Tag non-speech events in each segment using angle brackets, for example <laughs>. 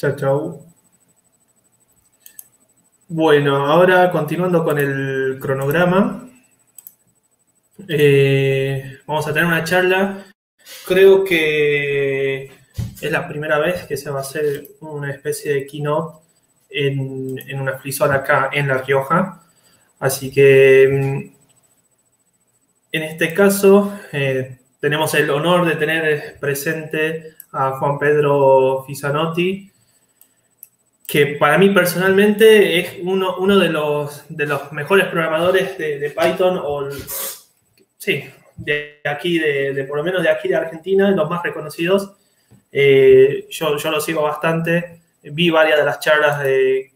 Chao, chao. Bueno, ahora continuando con el cronograma, eh, vamos a tener una charla. Creo que es la primera vez que se va a hacer una especie de keynote en, en una FreeZone acá en La Rioja. Así que mm, en este caso eh, tenemos el honor de tener presente a Juan Pedro Fisanotti, que para mí personalmente es uno, uno de, los, de los mejores programadores de, Python, o sí, de aquí, de, por lo menos de aquí de Argentina, los más reconocidos. Eh, yo, yo, lo sigo bastante, vi varias de las charlas de,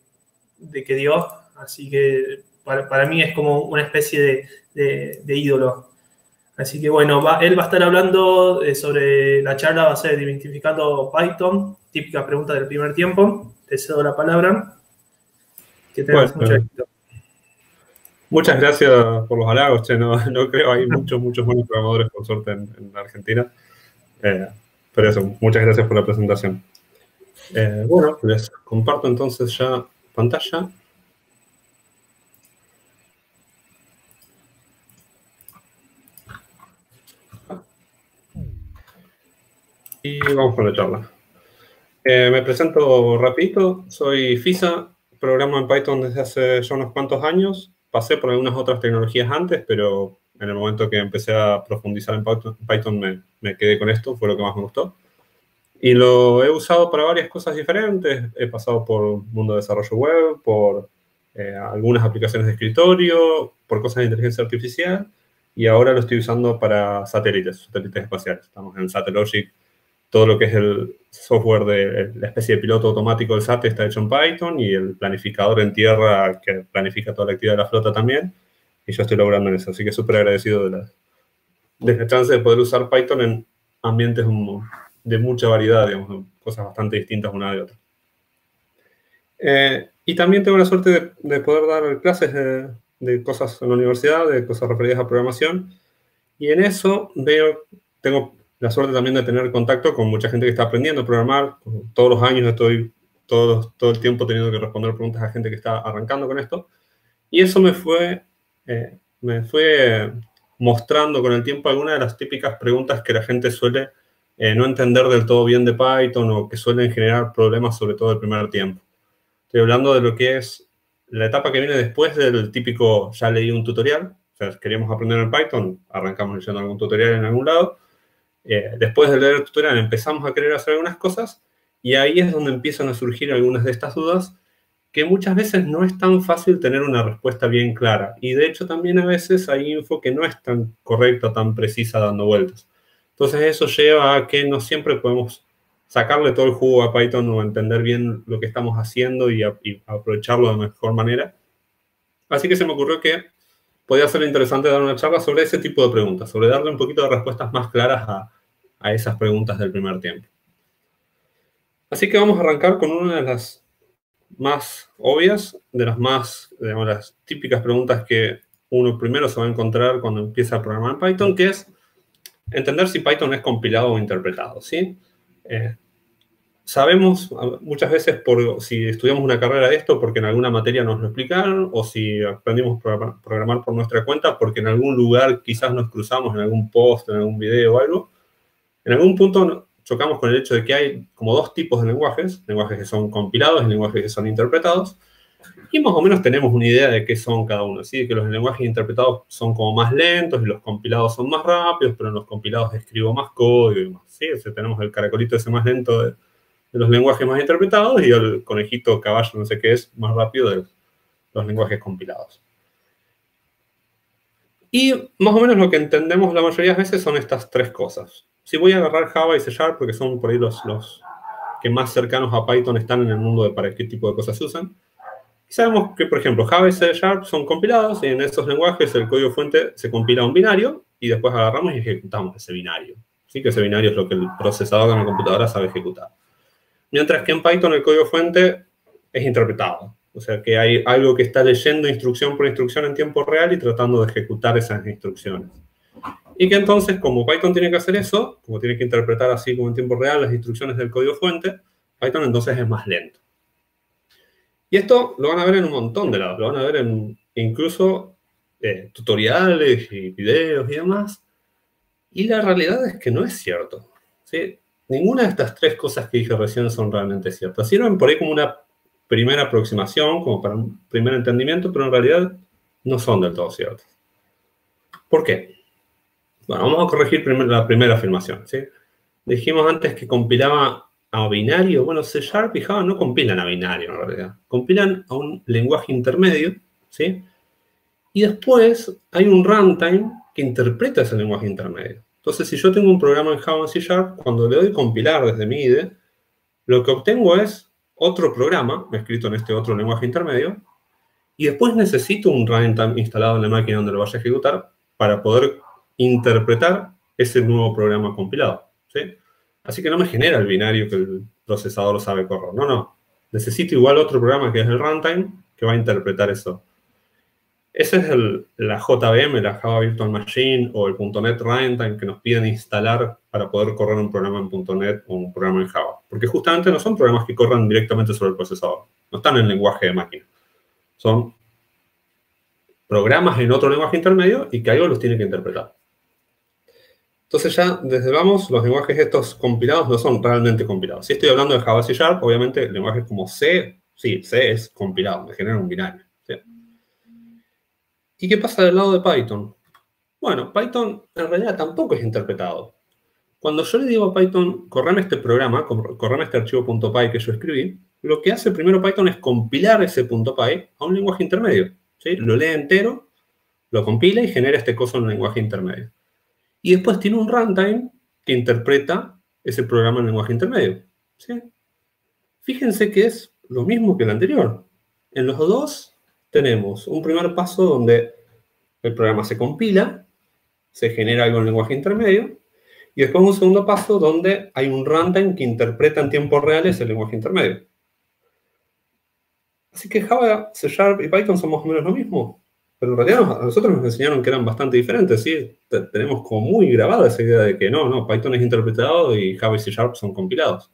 que dio, así que para, mí es como una especie de, ídolo. Así que bueno, él va a estar hablando eh, sobre la charla, va a ser identificando Python, típica pregunta del primer tiempo. Te cedo la palabra. Que tengas mucho éxito. Muchas gracias por los halagos, No, <laughs> no creo, hay muchos, muchos buenos programadores, por suerte, en, Argentina. Eh, pero eso, muchas gracias por la presentación. Eh, bueno, les comparto entonces ya pantalla. Y vamos con la charla. Eh, me presento rapidito, soy FISA, programo en Python desde hace ya unos cuantos años. Pasé por algunas otras tecnologías antes, pero en el momento que empecé a profundizar en Python, me, me, quedé con esto, fue lo que más me gustó. Y lo he usado para varias cosas diferentes. He pasado por mundo de desarrollo web, por eh, algunas aplicaciones de escritorio, por cosas de inteligencia artificial, y ahora lo estoy usando para satélites, satélites espaciales. Estamos en Satellogic todo lo que es el software de la especie de piloto automático del SAT está hecho en Python y el planificador en tierra que planifica toda la actividad de la flota también. Y yo estoy logrando en eso, así que súper agradecido de la, de chance de poder usar Python en ambientes de mucha variedad, digamos, cosas bastante distintas una de otra. Eh, y también tengo la suerte de, poder dar clases de, de, cosas en la universidad, de cosas referidas a programación. Y en eso veo, tengo la suerte también de tener contacto con mucha gente que está aprendiendo a programar. Todos los años estoy todo, todo el tiempo teniendo que responder preguntas a gente que está arrancando con esto. Y eso me fue, eh, me fue mostrando con el tiempo algunas de las típicas preguntas que la gente suele eh, no entender del todo bien de Python o que suelen generar problemas sobre todo el primer tiempo. Estoy hablando de lo que es la etapa que viene después del típico ya leí un tutorial. O sea, queríamos aprender en Python, arrancamos leyendo algún tutorial en algún lado eh, después de leer el tutorial empezamos a querer hacer algunas cosas y ahí es donde empiezan a surgir algunas de estas dudas que muchas veces no es tan fácil tener una respuesta bien clara. Y de hecho también a veces hay info que no es tan correcta, tan precisa dando vueltas. Entonces eso lleva a que no siempre podemos sacarle todo el jugo a Python o entender bien lo que estamos haciendo y, y aprovecharlo de mejor manera. Así que se me ocurrió que podría ser interesante dar una charla sobre ese tipo de preguntas, sobre darle un poquito de respuestas más claras a, a esas preguntas del primer tiempo. Así que vamos a arrancar con una de las más obvias, de las más, digamos, las típicas preguntas que uno primero se va a encontrar cuando empieza a programar en Python, que es entender si Python es compilado o interpretado, ¿sí? Eh, sabemos muchas veces por, si estudiamos una carrera de esto porque en alguna materia nos lo explicaron o si aprendimos a programar por nuestra cuenta porque en algún lugar quizás nos cruzamos en algún post, en algún video o algo, en algún punto chocamos con el hecho de que hay como dos tipos de lenguajes, lenguajes que son compilados y lenguajes que son interpretados, y más o menos tenemos una idea de qué son cada uno, ¿sí? que los lenguajes interpretados son como más lentos y los compilados son más rápidos, pero en los compilados escribo más código y más, ¿sí? tenemos el caracolito ese más lento de, de, los lenguajes más interpretados y el conejito caballo, no sé qué es, más rápido de los lenguajes compilados. Y más o menos lo que entendemos la mayoría de veces son estas tres cosas si voy a agarrar Java y C Sharp, porque son por ahí los, los que más cercanos a Python están en el mundo de para qué tipo de cosas se usan. Y sabemos que, por ejemplo, Java y C Sharp son compilados y en esos lenguajes el código fuente se compila a un binario y después agarramos y ejecutamos ese binario. Así que ese binario es lo que el procesador de la computadora sabe ejecutar. Mientras que en Python el código fuente es interpretado. O sea que hay algo que está leyendo instrucción por instrucción en tiempo real y tratando de ejecutar esas instrucciones. Y que entonces, como Python tiene que hacer eso, como tiene que interpretar así como en tiempo real las instrucciones del código fuente, Python entonces es más lento. Y esto lo van a ver en un montón de lados, lo van a ver en incluso eh, tutoriales y videos y demás. Y la realidad es que no es cierto. ¿sí? Ninguna de estas tres cosas que dije recién son realmente ciertas. Sirven por ahí como una primera aproximación, como para un primer entendimiento, pero en realidad no son del todo ciertas. ¿Por qué? Bueno, vamos a corregir la primera afirmación. ¿sí? Dijimos antes que compilaba a binario. Bueno, C Sharp y Java no compilan a binario en realidad. Compilan a un lenguaje intermedio, ¿sí? Y después hay un runtime que interpreta ese lenguaje intermedio. Entonces, si yo tengo un programa en Java en C Sharp, cuando le doy compilar desde mi IDE, lo que obtengo es otro programa escrito en este otro lenguaje intermedio, y después necesito un runtime instalado en la máquina donde lo vaya a ejecutar para poder interpretar ese nuevo programa compilado. ¿sí? Así que no me genera el binario que el procesador sabe correr. No, no. Necesito igual otro programa que es el runtime que va a interpretar eso. Ese es la JVM, la Java Virtual Machine o el .NET Runtime que nos piden instalar para poder correr un programa en .NET o un programa en Java. Porque justamente no son programas que corran directamente sobre el procesador. No están en lenguaje de máquina. Son programas en otro lenguaje intermedio y que algo los tiene que interpretar. Entonces ya desde vamos, los lenguajes estos compilados no son realmente compilados. Si estoy hablando de Java C Sharp, obviamente lenguajes como C, sí, C es compilado, me genera un binario. ¿Y qué pasa del lado de Python? Bueno, Python en realidad tampoco es interpretado. Cuando yo le digo a Python, correme este programa, correme este archivo .py que yo escribí, lo que hace primero Python es compilar ese .py a un lenguaje intermedio. ¿sí? Lo lee entero, lo compila y genera este coso en un lenguaje intermedio. Y después tiene un runtime que interpreta ese programa en lenguaje intermedio. Fíjense que es lo mismo que el anterior. En los dos tenemos un primer paso donde el programa se compila, se genera algo en lenguaje intermedio, y después un segundo paso donde hay un runtime que interpreta en tiempo real ese lenguaje intermedio. Así que Java, C Sharp y Python son más o menos lo mismo. Pero en realidad a nosotros nos enseñaron que eran bastante diferentes, ¿sí? Tenemos como muy grabada esa idea de que no, no, Python es interpretado y Java y C Sharp son compilados.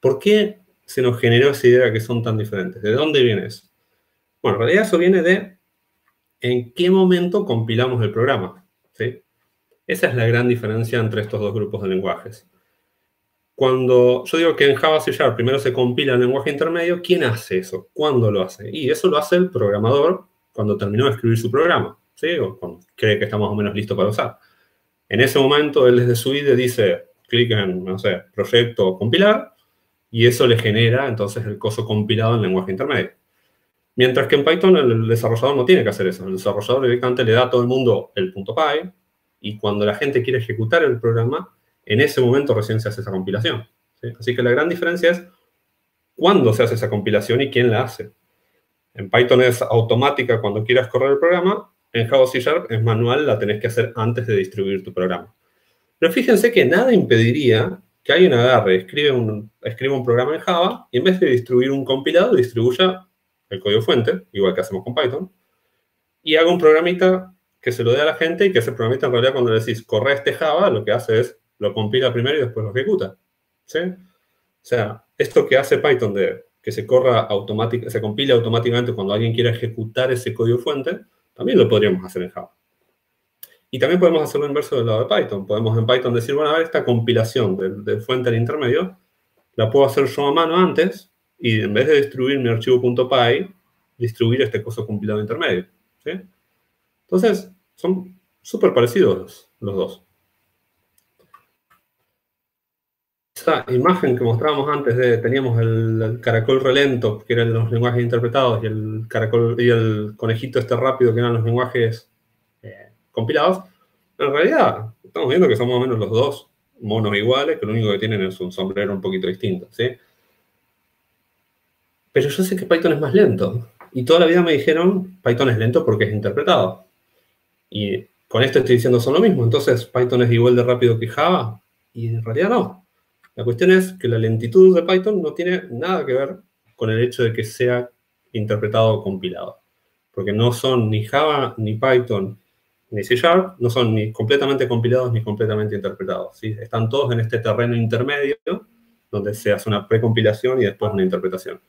¿Por qué se nos generó esa idea de que son tan diferentes? ¿De dónde viene eso? Bueno, en realidad eso viene de en qué momento compilamos el programa, ¿sí? Esa es la gran diferencia entre estos dos grupos de lenguajes. Cuando yo digo que en Java C Sharp primero se compila el lenguaje intermedio, ¿quién hace eso? ¿Cuándo lo hace? Y eso lo hace el programador cuando terminó de escribir su programa, ¿sí? O cuando cree que está más o menos listo para usar. En ese momento, él desde su IDE dice, clic en, no sé, proyecto compilar, y eso le genera entonces el coso compilado en lenguaje intermedio. Mientras que en Python el desarrollador no tiene que hacer eso. El desarrollador directamente le da a todo el mundo el punto .py, y cuando la gente quiere ejecutar el programa, en ese momento recién se hace esa compilación. Así que la gran diferencia es cuándo se hace esa compilación y quién la hace. En Python es automática cuando quieras correr el programa. En Java C Sharp es manual, la tenés que hacer antes de distribuir tu programa. Pero fíjense que nada impediría que alguien agarre, escribe un programa en Java y en vez de distribuir un compilado, distribuya el código fuente, igual que hacemos con Python, y haga un programita que se lo dé a la gente y que ese programita en realidad cuando le decís corre este Java, lo que hace es lo compila primero y después lo ejecuta. ¿Sí? O sea, esto que hace Python de que se corra automáticamente, se compile automáticamente cuando alguien quiera ejecutar ese código fuente, también lo podríamos hacer en Java. Y también podemos hacerlo inverso del lado de Python. Podemos en Python decir, bueno, a ver, esta compilación de, fuente al intermedio, la puedo hacer yo a mano antes y en vez de distribuir mi archivo .py, distribuir este coso compilado intermedio. Entonces, son súper parecidos los dos. esa imagen que mostrábamos antes de, teníamos el, caracol relento, que eran los lenguajes interpretados, y el caracol y el conejito este rápido, que eran los lenguajes eh, compilados, en realidad estamos viendo que son más o menos los dos monos iguales, que lo único que tienen es un sombrero un poquito distinto, ¿sí? Pero yo sé que Python es más lento. Y toda la vida me dijeron, Python es lento porque es interpretado. Y con esto estoy diciendo son lo mismo. Entonces, Python es igual de rápido que Java. Y en realidad no. La cuestión es que la lentitud de Python no tiene nada que ver con el hecho de que sea interpretado o compilado. Porque no son ni Java, ni Python, ni C Sharp, no son ni completamente compilados ni completamente interpretados. ¿sí? Están todos en este terreno intermedio donde se hace una precompilación y después una interpretación.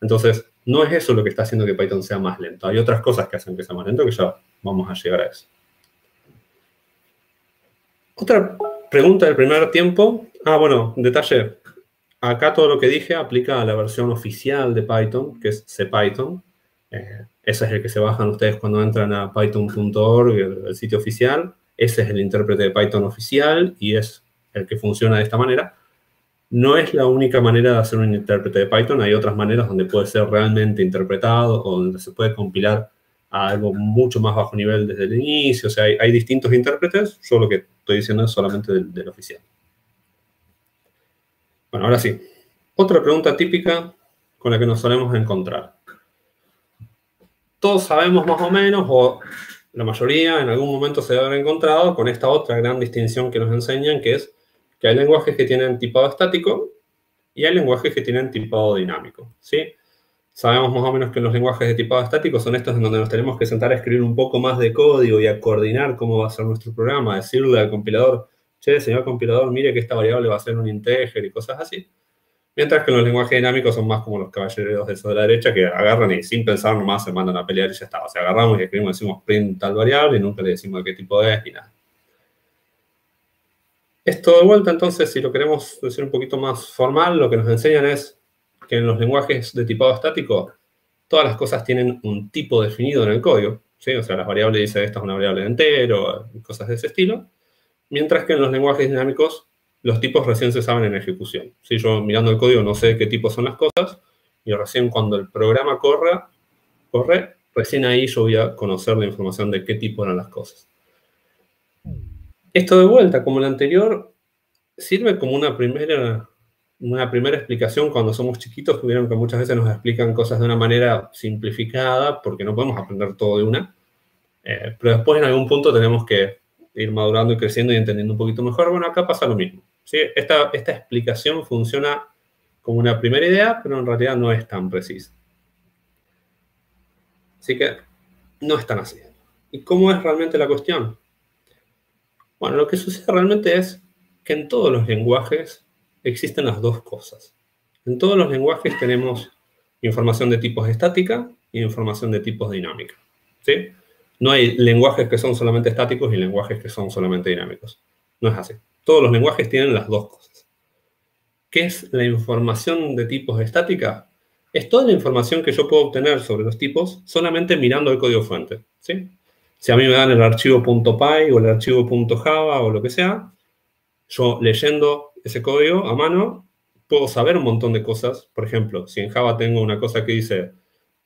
Entonces, no es eso lo que está haciendo que Python sea más lento. Hay otras cosas que hacen que sea más lento que ya vamos a llegar a eso. Otra pregunta del primer tiempo. Ah, bueno, detalle. Acá todo lo que dije aplica a la versión oficial de Python, que es CPython. Eh, ese es el que se bajan ustedes cuando entran a python.org, el, sitio oficial. Ese es el intérprete de Python oficial y es el que funciona de esta manera. No es la única manera de hacer un intérprete de Python. Hay otras maneras donde puede ser realmente interpretado o donde se puede compilar a algo mucho más bajo nivel desde el inicio. O sea, hay, distintos intérpretes. Yo lo que estoy diciendo es solamente del oficial. Bueno, ahora sí. Otra pregunta típica con la que nos solemos encontrar todos sabemos más o menos, o la mayoría en algún momento se haber encontrado con esta otra gran distinción que nos enseñan, que es que hay lenguajes que tienen tipado estático y hay lenguajes que tienen tipado dinámico. ¿sí? Sabemos más o menos que los lenguajes de tipado estático son estos en donde nos tenemos que sentar a escribir un poco más de código y a coordinar cómo va a ser nuestro programa, decirle al compilador, che, señor compilador, mire que esta variable va a ser un integer y cosas así. Mientras que los lenguajes dinámicos son más como los caballeros de la derecha que agarran y sin pensar nomás se mandan a pelear y ya está. O sea, agarramos y escribimos, decimos print tal variable y nunca le decimos de qué tipo es ni nada. Esto de vuelta, entonces, si lo queremos decir un poquito más formal, lo que nos enseñan es que en los lenguajes de tipado estático, todas las cosas tienen un tipo definido en el código. O sea, las variables dicen esta es una variable de entero, cosas de ese estilo. Mientras que en los lenguajes dinámicos los tipos recién se saben en ejecución. Si yo mirando el código no sé qué tipos son las cosas, y recién cuando el programa corra, corre, recién ahí yo voy a conocer la información de qué tipo eran las cosas. Esto de vuelta, como el anterior, sirve como una primera, una primera explicación cuando somos chiquitos, tuvieron que muchas veces nos explican cosas de una manera simplificada, porque no podemos aprender todo de una. Eh, pero después en algún punto tenemos que ir madurando y creciendo y entendiendo un poquito mejor. Bueno, acá pasa lo mismo. Esta, esta explicación funciona como una primera idea, pero en realidad no es tan precisa. Así que no es tan así. ¿Y cómo es realmente la cuestión? Bueno, lo que sucede realmente es que en todos los lenguajes existen las dos cosas. En todos los lenguajes tenemos información de tipos estática y información de tipos dinámica. ¿sí? No hay lenguajes que son solamente estáticos y lenguajes que son solamente dinámicos. No es así. Todos los lenguajes tienen las dos cosas. ¿Qué es la información de tipos estática? Es toda la información que yo puedo obtener sobre los tipos solamente mirando el código fuente. ¿sí? Si a mí me dan el archivo .py o el archivo .java o lo que sea, yo leyendo ese código a mano puedo saber un montón de cosas. Por ejemplo, si en Java tengo una cosa que dice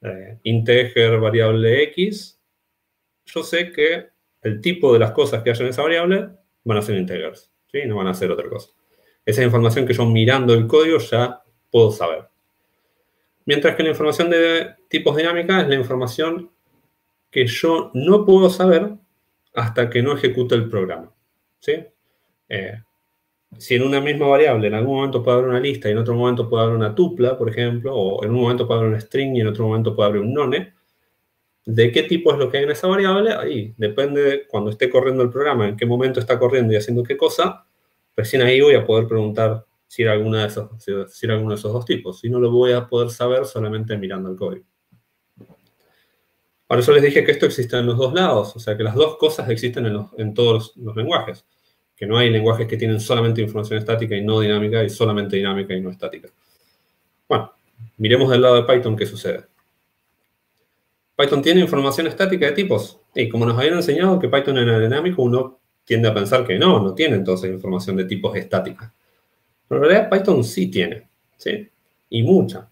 eh, integer variable x, yo sé que el tipo de las cosas que hay en esa variable van a ser integers. No van a hacer otra cosa. Esa información que yo mirando el código ya puedo saber. Mientras que la información de tipos dinámica es la información que yo no puedo saber hasta que no ejecute el programa. ¿sí? Eh, si en una misma variable en algún momento puede haber una lista y en otro momento puede haber una tupla, por ejemplo, o en un momento puede haber un string y en otro momento puede haber un none, ¿de qué tipo es lo que hay en esa variable? Ahí depende de cuando esté corriendo el programa, en qué momento está corriendo y haciendo qué cosa, recién ahí voy a poder preguntar si era, alguna de esos, si era alguno de esos dos tipos. Si no, lo voy a poder saber solamente mirando el código. Por eso les dije que esto existe en los dos lados, o sea que las dos cosas existen en, todos los, lenguajes, que no hay lenguajes que tienen solamente información estática y no dinámica, y solamente dinámica y no estática. Bueno, miremos del lado de Python qué sucede. Python tiene información estática de tipos, y como nos habían enseñado que Python era dinámico, uno tiende a pensar que no, no tiene entonces información de tipos estática. Pero en realidad Python sí tiene, ¿sí? Y mucha.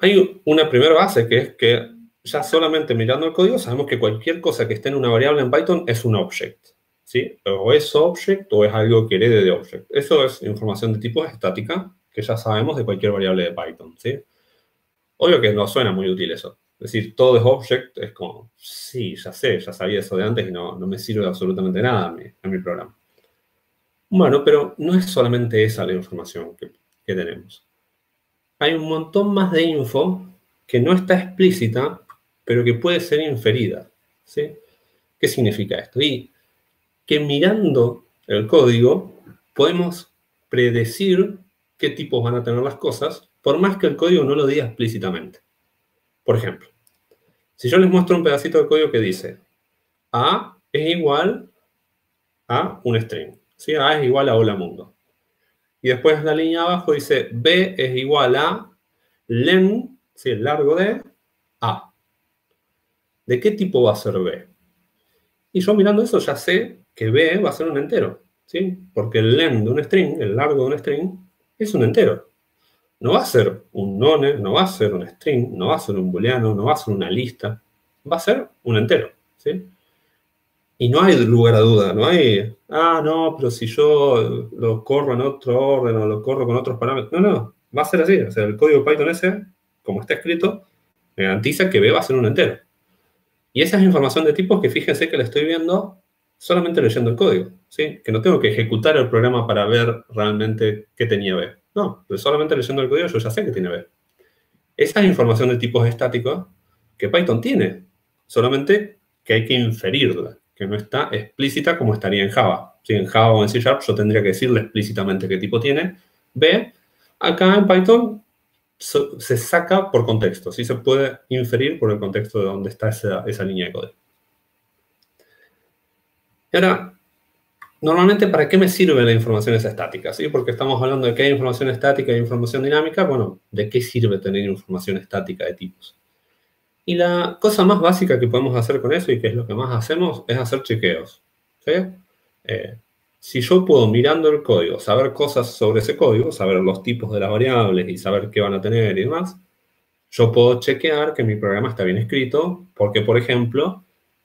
Hay una primera base que es que ya solamente mirando el código sabemos que cualquier cosa que esté en una variable en Python es un object, ¿sí? O es object o es algo que herede de object. Eso es información de tipo estática que ya sabemos de cualquier variable de Python, ¿sí? Obvio que no suena muy útil eso. Es decir, todo es object, es como, sí, ya sé, ya sabía eso de antes y no, me sirve absolutamente nada a mi, programa. Bueno, pero no es solamente esa la información que, que tenemos. Hay un montón más de info que no está explícita, pero que puede ser inferida. ¿sí? ¿Qué significa esto? Y que mirando el código podemos predecir qué tipos van a tener las cosas, por más que el código no lo diga explícitamente. Por ejemplo, si yo les muestro un pedacito de código que dice A es igual a un string, ¿sí? A es igual a hola mundo. Y después la línea abajo dice B es igual a len, ¿sí? el largo de A. ¿De qué tipo va a ser B? Y yo mirando eso ya sé que B va a ser un entero, ¿sí? Porque el len de un string, el largo de un string, es un entero. No va a ser un none, no va a ser un string, no va a ser un booleano, no va a ser una lista. Va a ser un entero, ¿sí? Y no hay lugar a duda, no hay, ah, no, pero si yo lo corro en otro orden o lo corro con otros parámetros. No, no, va a ser así. O sea, el código Python ese, como está escrito, me garantiza que B va a ser un entero. Y esa es información de tipos que fíjense que la estoy viendo solamente leyendo el código, ¿sí? Que no tengo que ejecutar el programa para ver realmente qué tenía B. No, pues solamente leyendo el código yo ya sé que tiene B. Esa es información de tipos estáticos que Python tiene, solamente que hay que inferirla, que no está explícita como estaría en Java. Si en Java o en C Sharp yo tendría que decirle explícitamente qué tipo tiene B, acá en Python se saca por contexto, sí se puede inferir por el contexto de dónde está esa, esa línea de código. Y ahora, normalmente, ¿para qué me sirve la información estática? ¿Sí? Porque estamos hablando de que hay información estática y información dinámica. Bueno, ¿de qué sirve tener información estática de tipos? Y la cosa más básica que podemos hacer con eso, y que es lo que más hacemos, es hacer chequeos. ¿sí? Eh, si yo puedo, mirando el código, saber cosas sobre ese código, saber los tipos de las variables y saber qué van a tener y demás, yo puedo chequear que mi programa está bien escrito porque, por ejemplo,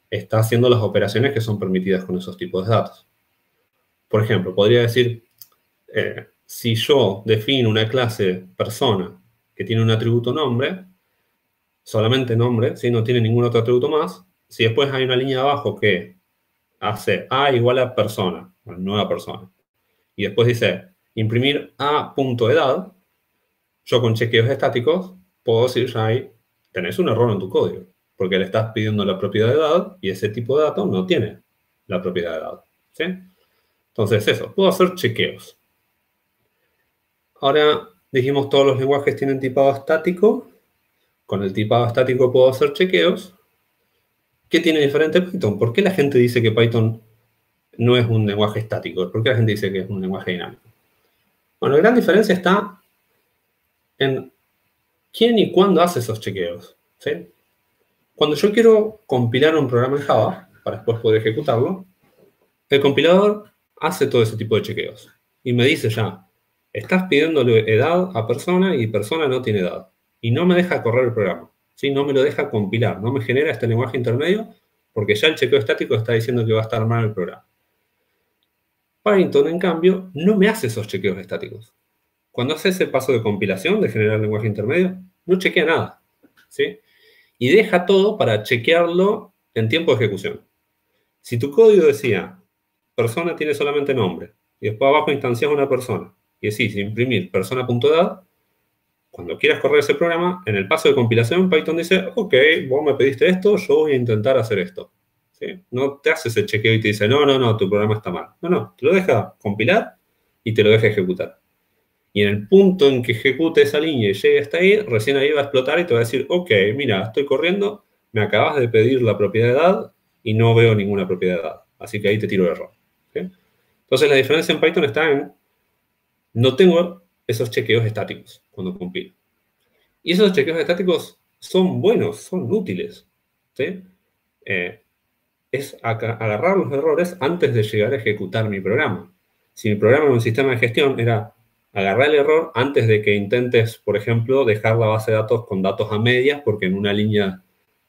está haciendo las operaciones que son permitidas con esos tipos de datos. Por ejemplo, podría decir, eh, si yo defino una clase persona que tiene un atributo nombre, solamente nombre, si no tiene ningún otro atributo más, si después hay una línea abajo que hace A igual a persona, nueva persona. Y después dice imprimir a punto edad. Yo con chequeos estáticos puedo decir ya ahí, tenés un error en tu código, porque le estás pidiendo la propiedad de edad y ese tipo de datos no tiene la propiedad de edad. ¿sí? Entonces eso, puedo hacer chequeos. Ahora dijimos todos los lenguajes tienen tipado estático. Con el tipado estático puedo hacer chequeos. ¿Qué tiene diferente Python? ¿Por qué la gente dice que Python no es un lenguaje estático. ¿Por qué la gente dice que es un lenguaje dinámico? Bueno, la gran diferencia está en quién y cuándo hace esos chequeos. Cuando yo quiero compilar un programa en Java, para después poder ejecutarlo, el compilador hace todo ese tipo de chequeos. Y me dice ya, estás pidiéndole edad a persona y persona no tiene edad. Y no me deja correr el programa. ¿sí? No me lo deja compilar. No me genera este lenguaje intermedio porque ya el chequeo estático está diciendo que va a estar mal el programa. Python, en cambio, no me hace esos chequeos estáticos. Cuando hace ese paso de compilación, de generar lenguaje intermedio, no chequea nada. ¿sí? Y deja todo para chequearlo en tiempo de ejecución. Si tu código decía, persona tiene solamente nombre, y después abajo instancias una persona, y decís imprimir persona.edad, cuando quieras correr ese programa, en el paso de compilación, Python dice, ok, vos me pediste esto, yo voy a intentar hacer esto. No te hace ese chequeo y te dice, no, no, no, tu programa está mal. No, no, te lo deja compilar y te lo deja ejecutar. Y en el punto en que ejecute esa línea y llegue hasta ahí, recién ahí va a explotar y te va a decir, ok, mira, estoy corriendo, me acabas de pedir la propiedad de edad y no veo ninguna propiedad de edad. Así que ahí te tiro el error. Entonces la diferencia en Python está en, no tengo esos chequeos estáticos cuando compilo. Y esos chequeos estáticos son buenos, son útiles. ¿sí? Eh, es agarrar los errores antes de llegar a ejecutar mi programa. Si mi programa en un sistema de gestión era agarrar el error antes de que intentes, por ejemplo, dejar la base de datos con datos a medias, porque en una línea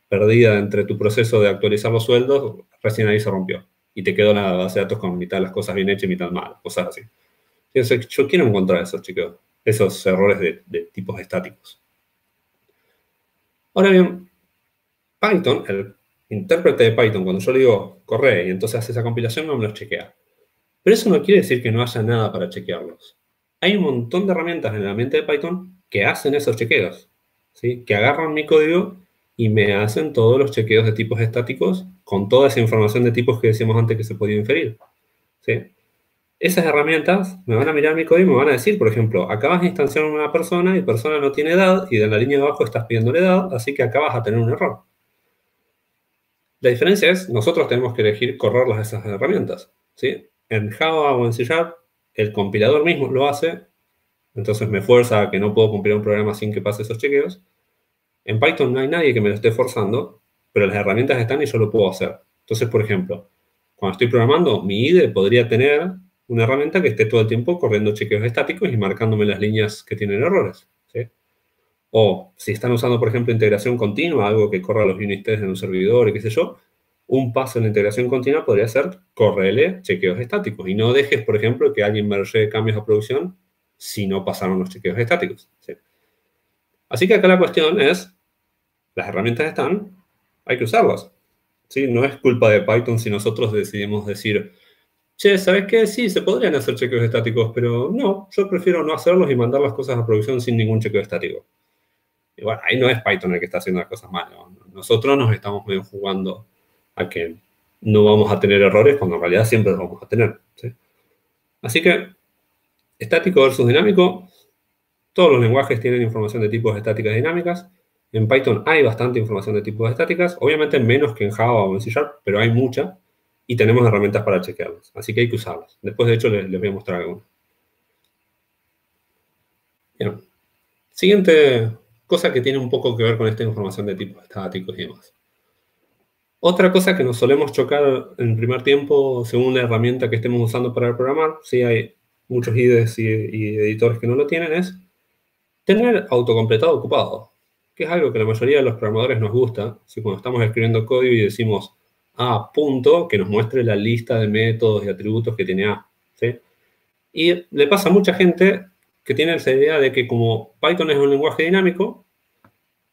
perdida entre tu proceso de actualizar los sueldos, recién ahí se rompió. Y te quedó la base de datos con mitad de las cosas bien hechas y mitad mal, cosas así. yo quiero encontrar esos, chicos, esos errores de, de tipos estáticos. Ahora bien, Python, el intérprete de Python, cuando yo le digo corre y entonces hace esa compilación, no me los chequea. Pero eso no quiere decir que no haya nada para chequearlos. Hay un montón de herramientas en el ambiente de Python que hacen esos chequeos, ¿sí? que agarran mi código y me hacen todos los chequeos de tipos estáticos con toda esa información de tipos que decíamos antes que se podía inferir. ¿sí? esas herramientas me van a mirar mi código y me van a decir, por ejemplo, acabas de instanciar una persona y persona no tiene edad y de la línea de abajo estás pidiendo la edad, así que acá vas a tener un error. La diferencia es, nosotros tenemos que elegir correrlas esas herramientas. ¿sí? En Java o en C el compilador mismo lo hace, entonces me fuerza a que no puedo compilar un programa sin que pase esos chequeos. En Python no hay nadie que me lo esté forzando, pero las herramientas están y yo lo puedo hacer. Entonces, por ejemplo, cuando estoy programando, mi IDE podría tener una herramienta que esté todo el tiempo corriendo chequeos estáticos y marcándome las líneas que tienen errores. O si están usando, por ejemplo, integración continua, algo que corra los unit en un servidor y qué sé yo, un paso en integración continua podría ser correle chequeos estáticos y no dejes, por ejemplo, que alguien merge cambios a producción si no pasaron los chequeos estáticos. Así que acá la cuestión es, las herramientas están, hay que usarlas. ¿sí? No es culpa de Python si nosotros decidimos decir, che, ¿sabes qué? Sí, se podrían hacer chequeos estáticos, pero no, yo prefiero no hacerlos y mandar las cosas a producción sin ningún chequeo estático. Y bueno, ahí no es Python el que está haciendo las cosas mal. Nosotros nos estamos medio jugando a que no vamos a tener errores cuando en realidad siempre los vamos a tener. Así que, estático versus dinámico, todos los lenguajes tienen información de tipos estáticas y dinámicas. En Python hay bastante información de tipos estáticas, obviamente menos que en Java o en C Sharp, pero hay mucha y tenemos herramientas para chequearlas. Así que hay que usarlas. Después, de hecho, les, voy a mostrar algunas. Bien. Siguiente cosa que tiene un poco que ver con esta información de tipos estáticos y demás. Otra cosa que nos solemos chocar en primer tiempo, según la herramienta que estemos usando para programar, si hay muchos IDEs y, editores que no lo tienen, es tener autocompletado ocupado, que es algo que la mayoría de los programadores nos gusta. Si cuando estamos escribiendo código y decimos a punto que nos muestre la lista de métodos y atributos que tiene A. ¿sí? Y le pasa a mucha gente que tiene esa idea de que como Python es un lenguaje dinámico,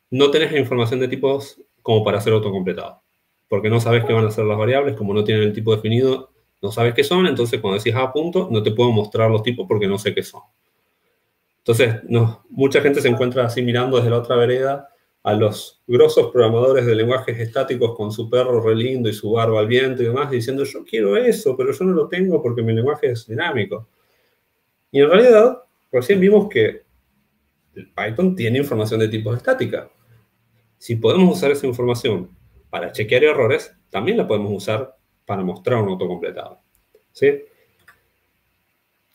no tenés información de tipos como para hacer autocompletado. Porque no sabes qué van a ser las variables, como no tienen el tipo definido, no sabes qué son, entonces cuando decís A punto, no te puedo mostrar los tipos porque no sé qué son. Entonces, mucha gente se encuentra así mirando desde la otra vereda a los grosos programadores de lenguajes estáticos con su perro re lindo y su barba al viento y demás, diciendo yo quiero eso, pero yo no lo tengo porque mi lenguaje es dinámico. Y en realidad, recién vimos que Python tiene información de tipo estática. Si podemos usar esa información para chequear errores, también la podemos usar para mostrar un autocompletado. ¿Sí?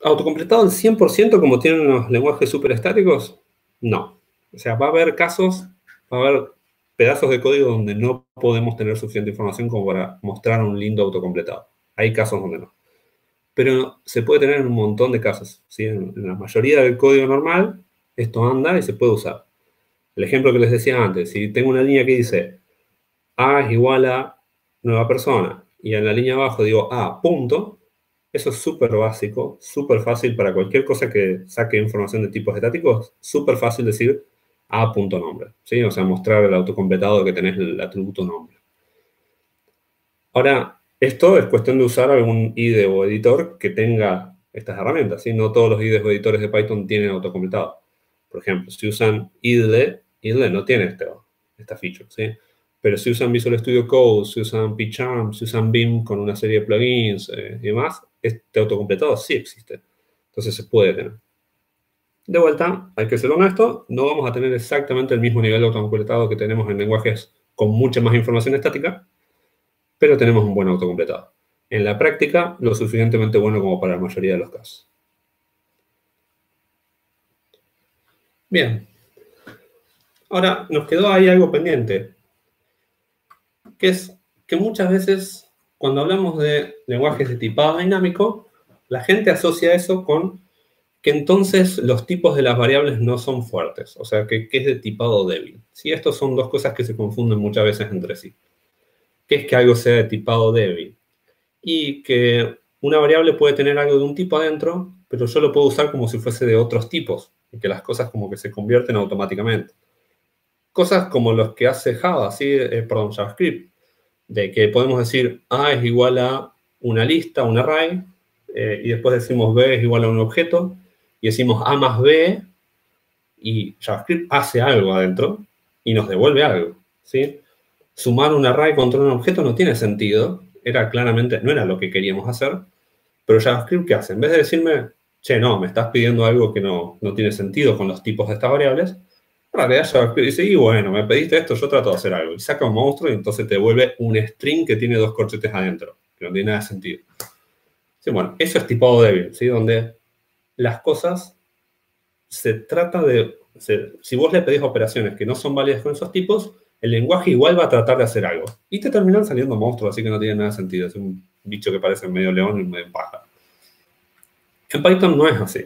¿Autocompletado al 100% como tienen los lenguajes superestáticos? No. O sea, va a haber casos va a haber pedazos de código donde no podemos tener suficiente información como para mostrar un lindo autocompletado. Hay casos donde no. Pero se puede tener en un montón de casos. ¿sí? En, la mayoría del código normal, esto anda y se puede usar. El ejemplo que les decía antes, si tengo una línea que dice A es igual a nueva persona y en la línea abajo digo A punto, eso es súper básico, súper fácil para cualquier cosa que saque información de tipos estáticos, súper fácil decir a punto nombre, ¿sí? O sea, mostrar el autocompletado que tenés el atributo nombre. Ahora, esto es cuestión de usar algún IDE o editor que tenga estas herramientas, ¿sí? No todos los IDEs o editores de Python tienen autocompletado. Por ejemplo, si usan IDLE, IDLE no tiene este, esta feature. Pero si usan Visual Studio Code, si usan PyCharm, si usan BIM con una serie de plugins eh, y demás, este autocompletado sí existe. Entonces se puede tener. De vuelta, hay que ser honesto, no vamos a tener exactamente el mismo nivel de autocompletado que tenemos en lenguajes con mucha más información estática, pero tenemos un buen autocompletado. En la práctica, lo suficientemente bueno como para la mayoría de los casos. Bien. Ahora, nos quedó ahí algo pendiente, que es que muchas veces cuando hablamos de lenguajes de tipado dinámico, la gente asocia eso con que entonces los tipos de las variables no son fuertes, o sea, que, es de tipado débil. ¿sí? Estos son dos cosas que se confunden muchas veces entre sí. ¿Qué es que algo sea de tipado débil? Y que una variable puede tener algo de un tipo adentro, pero yo lo puedo usar como si fuese de otros tipos, y que las cosas como que se convierten automáticamente. Cosas como los que hace Java, ¿sí? Eh, perdón, JavaScript, de que podemos decir A es igual a una lista, un array, eh, y después decimos B es igual a un objeto, y decimos A más B y JavaScript hace algo adentro y nos devuelve algo, ¿sí? Sumar un array contra un objeto no tiene sentido, era claramente, no era lo que queríamos hacer, Pero JavaScript, ¿qué hace? En vez de decirme, che, no, me estás pidiendo algo que no, no tiene sentido con los tipos de estas variables, en realidad JavaScript dice, y bueno, me pediste esto, yo trato de hacer algo. Y saca un monstruo y entonces te devuelve un string que tiene dos corchetes adentro, que no tiene nada de sentido. Bueno, eso es tipado débil, ¿sí? Donde las cosas se trata de... si vos le pedís operaciones que no son válidas con esos tipos, el lenguaje igual va a tratar de hacer algo. Y te terminan saliendo monstruos, así que no tiene nada sentido. Es un bicho que parece medio león y medio paja. En Python no es así.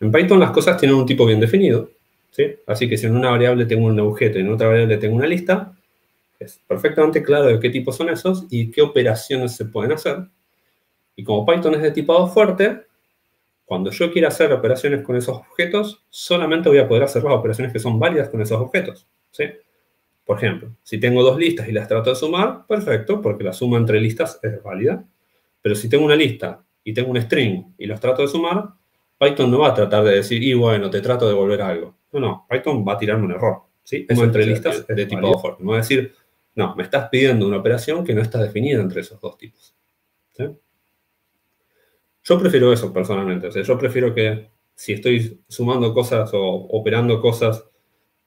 En Python las cosas tienen un tipo bien definido. ¿sí? Así que si en una variable tengo un objeto y en otra variable tengo una lista, es perfectamente claro de qué tipo son esos y qué operaciones se pueden hacer. Y como Python es de tipado fuerte, cuando yo quiera hacer operaciones con esos objetos, solamente voy a poder hacer las operaciones que son válidas con esos objetos. ¿sí? Por ejemplo, si tengo dos listas y las trato de sumar, perfecto, porque la suma entre listas es válida. Pero si tengo una lista y tengo un string y los trato de sumar, Python no va a tratar de decir, y bueno, te trato de volver algo. No, no, Python va a tirarme un error. ¿sí? Eso entre listas es de tipo fuerte. No va a decir, no, me estás pidiendo una operación que no está definida entre esos dos tipos. Yo prefiero eso personalmente. O sea, yo prefiero que si estoy sumando cosas o operando cosas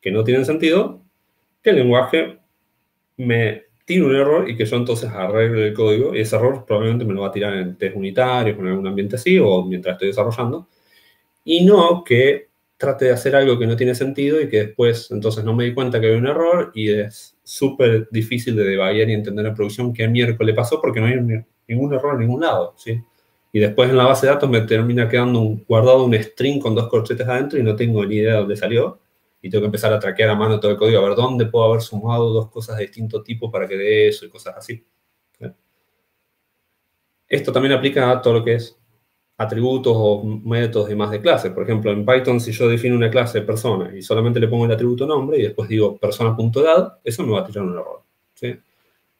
que no tienen sentido, que el lenguaje me tire un error y que yo entonces arregle el código y ese error probablemente me lo va a tirar en test unitarios, en algún ambiente así o mientras estoy desarrollando. Y no que trate de hacer algo que no tiene sentido y que después entonces no me di cuenta que había un error y es súper difícil de debatir y entender en producción qué miércoles pasó porque no hay ningún error en ningún lado, ¿sí? Y después en la base de datos me termina quedando un, guardado un string con dos corchetes adentro y no tengo ni idea de dónde salió y tengo que empezar a traquear a mano todo el código, a ver dónde puedo haber sumado dos cosas de distinto tipo para que dé eso y cosas así. Esto también aplica a todo lo que es atributos o métodos de más de clase. Por ejemplo, en Python, si yo defino una clase de persona y solamente le pongo el atributo nombre y después digo persona.edad, eso me va a tirar un error.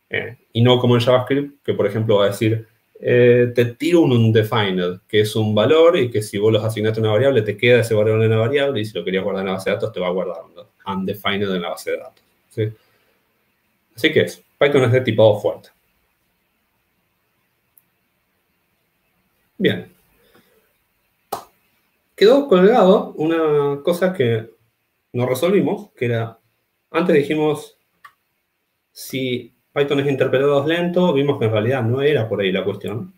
Eh, y no como en JavaScript, que por ejemplo va a decir eh, te tiro un undefined, que es un valor y que si vos los asignaste a una variable, te queda ese valor en la variable y si lo querías guardar en la base de datos, te va un undefined en la base de datos. Así que es, Python es de tipado fuerte. Bien. Quedó colgado una cosa que no resolvimos, que era, antes dijimos si Python es interpretado lento, vimos que en realidad no era por ahí la cuestión.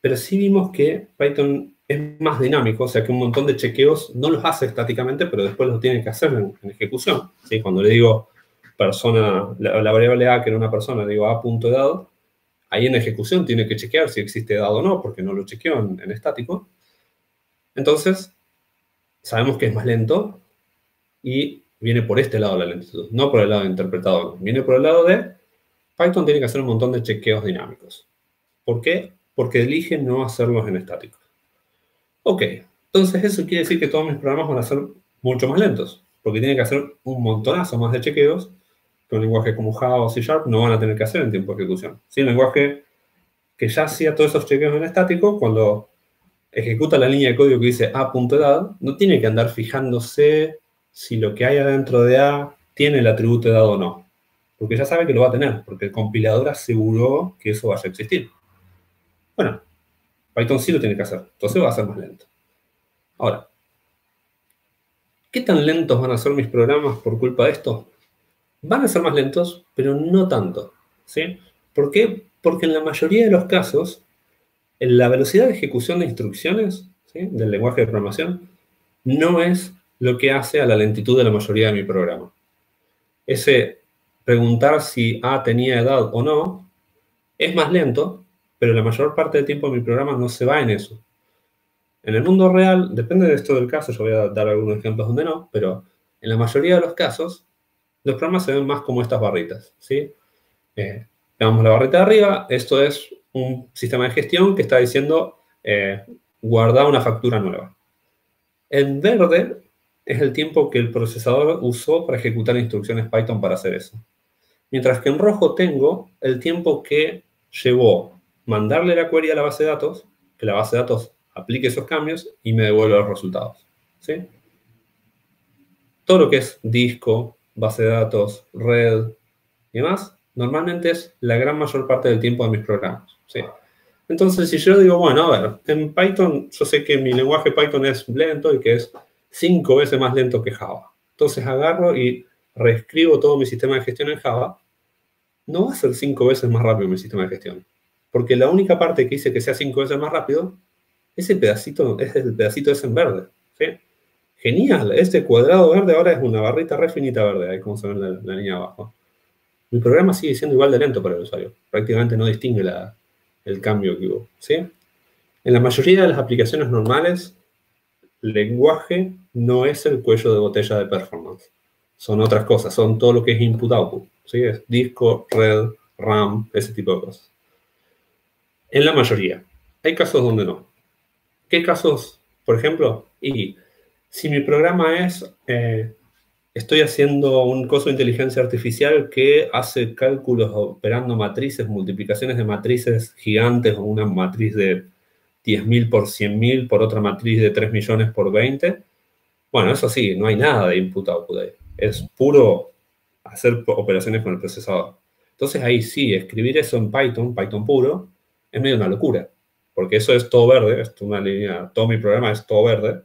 Pero sí vimos que Python es más dinámico, o sea que un montón de chequeos no los hace estáticamente, pero después los tiene que hacer en, ejecución. ¿sí? Cuando le digo persona, la, variable A, que era una persona, digo A.edad, ahí en ejecución tiene que chequear si existe edad o no, porque no lo chequeó en, estático. Entonces, sabemos que es más lento y viene por este lado la lentitud, no por el lado interpretado, viene por el lado de Python tiene que hacer un montón de chequeos dinámicos. ¿Por qué? Porque elige no hacerlos en estático. Ok, entonces eso quiere decir que todos mis programas van a ser mucho más lentos, porque tienen que hacer un montonazo más de chequeos que un lenguaje como Java o C Sharp no van a tener que hacer en tiempo de ejecución. Si un lenguaje que ya hacía todos esos chequeos en estático, cuando ejecuta la línea de código que dice a.edad, no tiene que andar fijándose si lo que hay adentro de A tiene el atributo edad o no porque ya sabe que lo va a tener, porque el compilador aseguró que eso vaya a existir. Bueno, Python sí lo tiene que hacer, entonces va a ser más lento. Ahora, ¿qué tan lentos van a ser mis programas por culpa de esto? Van a ser más lentos, pero no tanto. ¿sí? ¿Por qué? Porque en la mayoría de los casos, la velocidad de ejecución de instrucciones del lenguaje de programación no es lo que hace a la lentitud de la mayoría de mi programa. Ese preguntar si A tenía edad o no, es más lento, pero la mayor parte del tiempo mi programa no se va en eso. En el mundo real, depende de esto del caso, yo voy a dar algunos ejemplos donde no, pero en la mayoría de los casos, los programas se ven más como estas barritas, ¿sí? Eh, la barrita de arriba, esto es un sistema de gestión que está diciendo eh, guardar una factura nueva. En verde es el tiempo que el procesador usó para ejecutar instrucciones Python para hacer eso. Mientras que en rojo tengo el tiempo que llevó mandarle la query a la base de datos, que la base de datos aplique esos cambios y me devuelva los resultados. ¿sí? Todo lo que es disco, base de datos, red y demás, normalmente es la gran mayor parte del tiempo de mis programas. ¿sí? Entonces, si yo digo, bueno, a ver, en Python, yo sé que mi lenguaje Python es lento y que es cinco veces más lento que Java. Entonces agarro y reescribo todo mi sistema de gestión en Java. No va a ser cinco veces más rápido mi sistema de gestión. Porque la única parte que hice que sea cinco veces más rápido, ese pedacito es el pedacito ese en verde. Genial, este cuadrado verde ahora es una barrita refinita verde, ahí como se ve en la, línea abajo. Mi programa sigue siendo igual de lento para el usuario. Prácticamente no distingue el cambio que hubo. En la mayoría de las aplicaciones normales, lenguaje no es el cuello de botella de performance. Son otras cosas, son todo lo que es input-output. ¿Sí? Es disco, red, RAM, ese tipo de cosas. En la mayoría. Hay casos donde no. ¿Qué casos? Por ejemplo, y si mi programa es eh, Estoy haciendo un coso de inteligencia artificial que hace cálculos operando matrices, multiplicaciones de matrices gigantes o una matriz de 10.000 por 100.000 por otra matriz de 3 millones por 20. Bueno, eso sí, no hay nada de input-output. Es puro hacer operaciones con el procesador. Entonces ahí sí, escribir eso en Python, Python puro, es medio una locura. Porque eso es todo verde, es una línea, todo mi programa es todo verde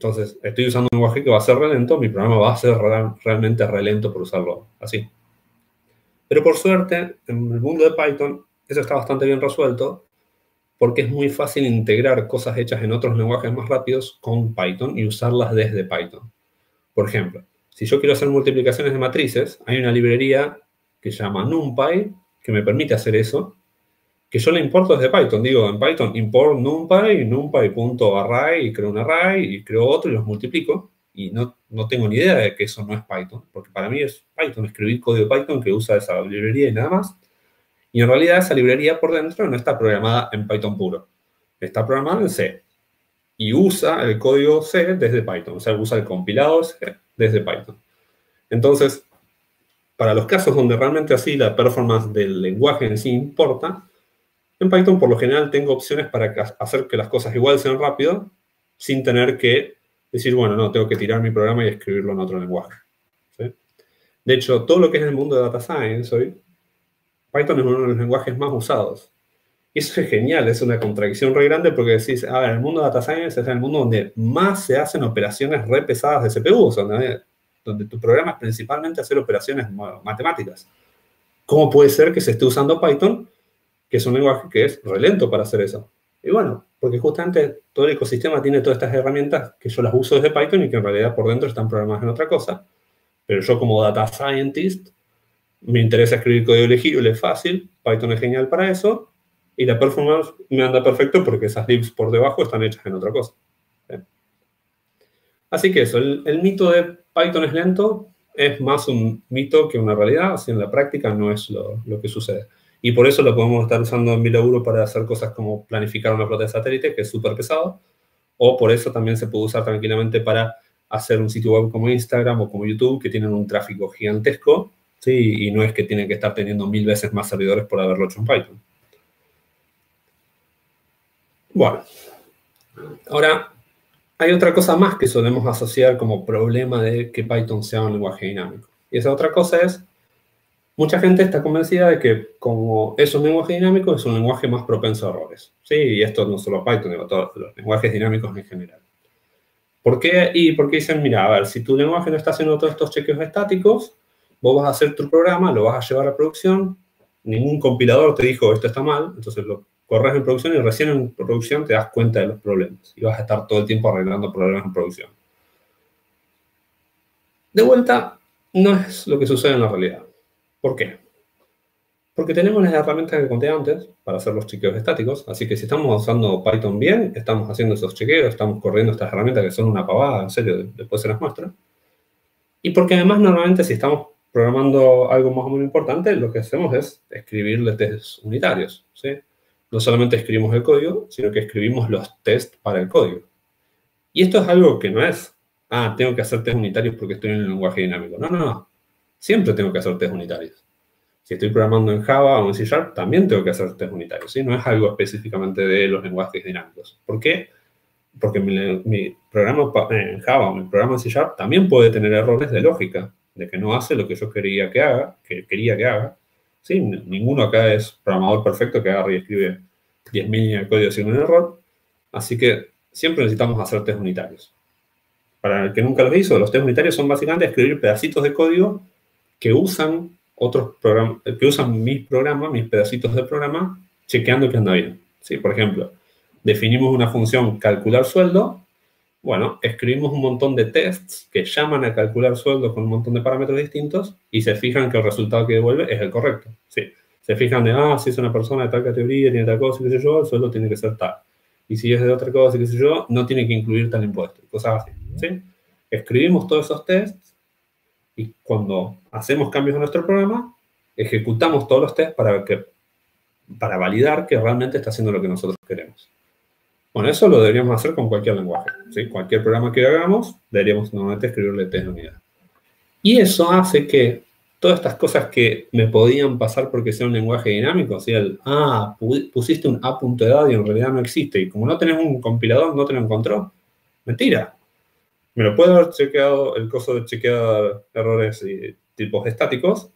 entonces, estoy usando un lenguaje que va a ser relento, mi programa va a ser realmente relento por usarlo así. Pero por suerte, en el mundo de Python, eso está bastante bien resuelto porque es muy fácil integrar cosas hechas en otros lenguajes más rápidos con Python y usarlas desde Python. Por ejemplo, si yo quiero hacer multiplicaciones de matrices, hay una librería que se llama NumPy que me permite hacer eso que yo le importo desde Python. Digo, en Python import numpy, numpy.array, y creo un array, y creo otro y los multiplico. Y no, no tengo ni idea de que eso no es Python, porque para mí es Python, escribir código Python que usa esa librería y nada más. Y en realidad esa librería por dentro no está programada en Python puro. Está programada en C. Y usa el código C desde Python. O sea, usa el compilado C desde Python. Entonces, para los casos donde realmente así la performance del lenguaje en sí importa, en Python, por lo general, tengo opciones para hacer que las cosas igual sean rápido, sin tener que decir, bueno, no, tengo que tirar mi programa y escribirlo en otro lenguaje. De hecho, todo lo que es el mundo de Data Science hoy, Python es uno de los lenguajes más usados. Eso es genial, es una contradicción re grande porque decís, a ver, el mundo de Data Science es el mundo donde más se hacen operaciones re pesadas de CPU, donde, donde tu programa es principalmente hacer operaciones matemáticas. ¿Cómo puede ser que se esté usando Python que es un lenguaje que es relento para hacer eso. Y bueno, porque justamente todo el ecosistema tiene todas estas herramientas que yo las uso desde Python y que en realidad por dentro están programadas en otra cosa. Pero yo como data scientist me interesa escribir código legible fácil, Python es genial para eso, y la performance me anda perfecto porque esas libs por debajo están hechas en otra cosa. Así que eso, el, mito de Python es lento es más un mito que una realidad, así en la práctica no es lo, lo que sucede. Y por eso lo podemos estar usando en euros para hacer cosas como planificar una flota de satélite, que es súper pesado. O por eso también se puede usar tranquilamente para hacer un sitio web como Instagram o como YouTube, que tienen un tráfico gigantesco, ¿sí? y no es que tienen que estar teniendo mil veces más servidores por haberlo hecho en Python. Bueno, ahora hay otra cosa más que solemos asociar como problema de que Python sea un lenguaje dinámico. Y esa otra cosa es Mucha gente está convencida de que como es un lenguaje dinámico, es un lenguaje más propenso a errores. Sí, y esto no solo Python, sino todos los lenguajes dinámicos en general. ¿Por qué? Y porque dicen, mira, a ver, si tu lenguaje no está haciendo todos estos chequeos estáticos, vos vas a hacer tu programa, lo vas a llevar a producción, ningún compilador te dijo esto está mal, entonces lo corres en producción y recién en producción te das cuenta de los problemas y vas a estar todo el tiempo arreglando problemas en producción. De vuelta, no es lo que sucede en la realidad. ¿Por qué? Porque tenemos las herramientas que conté antes para hacer los chequeos estáticos, así que si estamos usando Python bien, estamos haciendo esos chequeos, estamos corriendo estas herramientas que son una pavada, en serio, después se las muestra. Y porque además normalmente si estamos programando algo más o menos importante, lo que hacemos es escribirle tests unitarios, ¿sí? No solamente escribimos el código, sino que escribimos los tests para el código. Y esto es algo que no es, ah, tengo que hacer test unitarios porque estoy en el lenguaje dinámico. No, no, no siempre tengo que hacer test unitarios. Si estoy programando en Java o en C Sharp, también tengo que hacer test unitarios. ¿sí? No es algo específicamente de los lenguajes dinámicos. ¿Por qué? Porque mi, programa en Java o mi programa en C Sharp también puede tener errores de lógica, de que no hace lo que yo quería que haga, que quería que haga. ¿Sí? Ninguno acá es programador perfecto que agarre y escribe 10.000 líneas de código sin un error. Así que siempre necesitamos hacer test unitarios. Para el que nunca los hizo, los test unitarios son básicamente escribir pedacitos de código que usan otros programas, que usan mis programas, mis pedacitos de programa, chequeando que anda bien. ¿Sí? Por ejemplo, definimos una función calcular sueldo. Bueno, escribimos un montón de tests que llaman a calcular sueldo con un montón de parámetros distintos y se fijan que el resultado que devuelve es el correcto. ¿sí? Se fijan de, ah, si es una persona de tal categoría, tiene tal cosa, qué sé yo, el sueldo tiene que ser tal. Y si es de otra cosa, qué sé yo, no tiene que incluir tal impuesto. Cosas así. ¿sí? Escribimos todos esos tests y cuando hacemos cambios en nuestro programa, ejecutamos todos los tests para, que, para validar que realmente está haciendo lo que nosotros queremos. Bueno, eso lo deberíamos hacer con cualquier lenguaje. ¿sí? Cualquier programa que hagamos, deberíamos normalmente escribirle test de unidad. Y eso hace que todas estas cosas que me podían pasar porque sea un lenguaje dinámico, o sea, el, ah, pusiste un a.edad y en realidad no existe, y como no tenés un compilador, no te lo encontró. Mentira. Me lo puede haber chequeado el coso de chequear errores y tipos estáticos,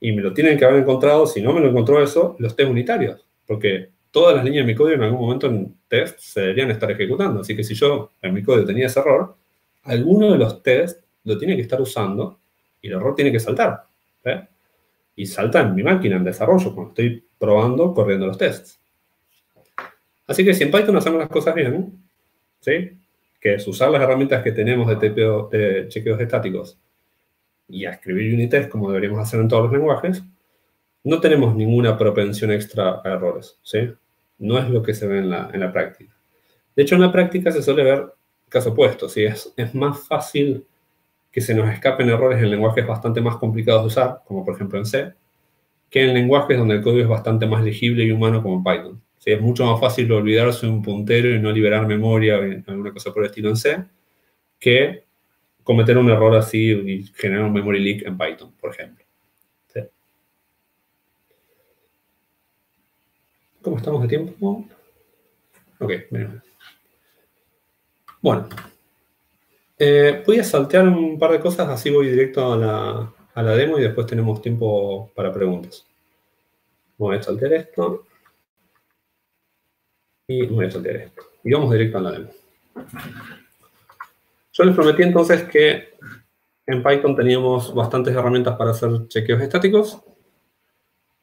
y me lo tienen que haber encontrado, si no me lo encontró eso, los test unitarios, porque todas las líneas de mi código en algún momento en test se deberían estar ejecutando. Así que si yo en mi código tenía ese error, alguno de los tests lo tiene que estar usando y el error tiene que saltar. Y salta en mi máquina en desarrollo cuando estoy probando, corriendo los tests. Así que si en Python hacemos las cosas bien, ¿sí? que es usar las herramientas que tenemos de, de chequeos estáticos y escribir unit como deberíamos hacer en todos los lenguajes, no tenemos ninguna propensión extra a errores, ¿sí? No es lo que se ve en la, en la práctica. De hecho, en la práctica se suele ver caso opuesto, ¿sí? Es, más fácil que se nos escapen errores en lenguajes bastante más complicados de usar, como por ejemplo en C, que en lenguajes donde el código es bastante más legible y humano como Python. ¿Sí? Es mucho más fácil olvidarse un puntero y no liberar memoria o alguna cosa por el estilo en C, que cometer un error así y generar un memory leak en Python, por ejemplo. ¿Cómo estamos de tiempo? Ok, Bueno, eh, voy a saltear un par de cosas, así voy directo a la, a la demo y después tenemos tiempo para preguntas. Voy a saltear esto. Y voy a saltear esto. Y vamos directo a la demo. Yo les prometí entonces que en Python teníamos bastantes herramientas para hacer chequeos estáticos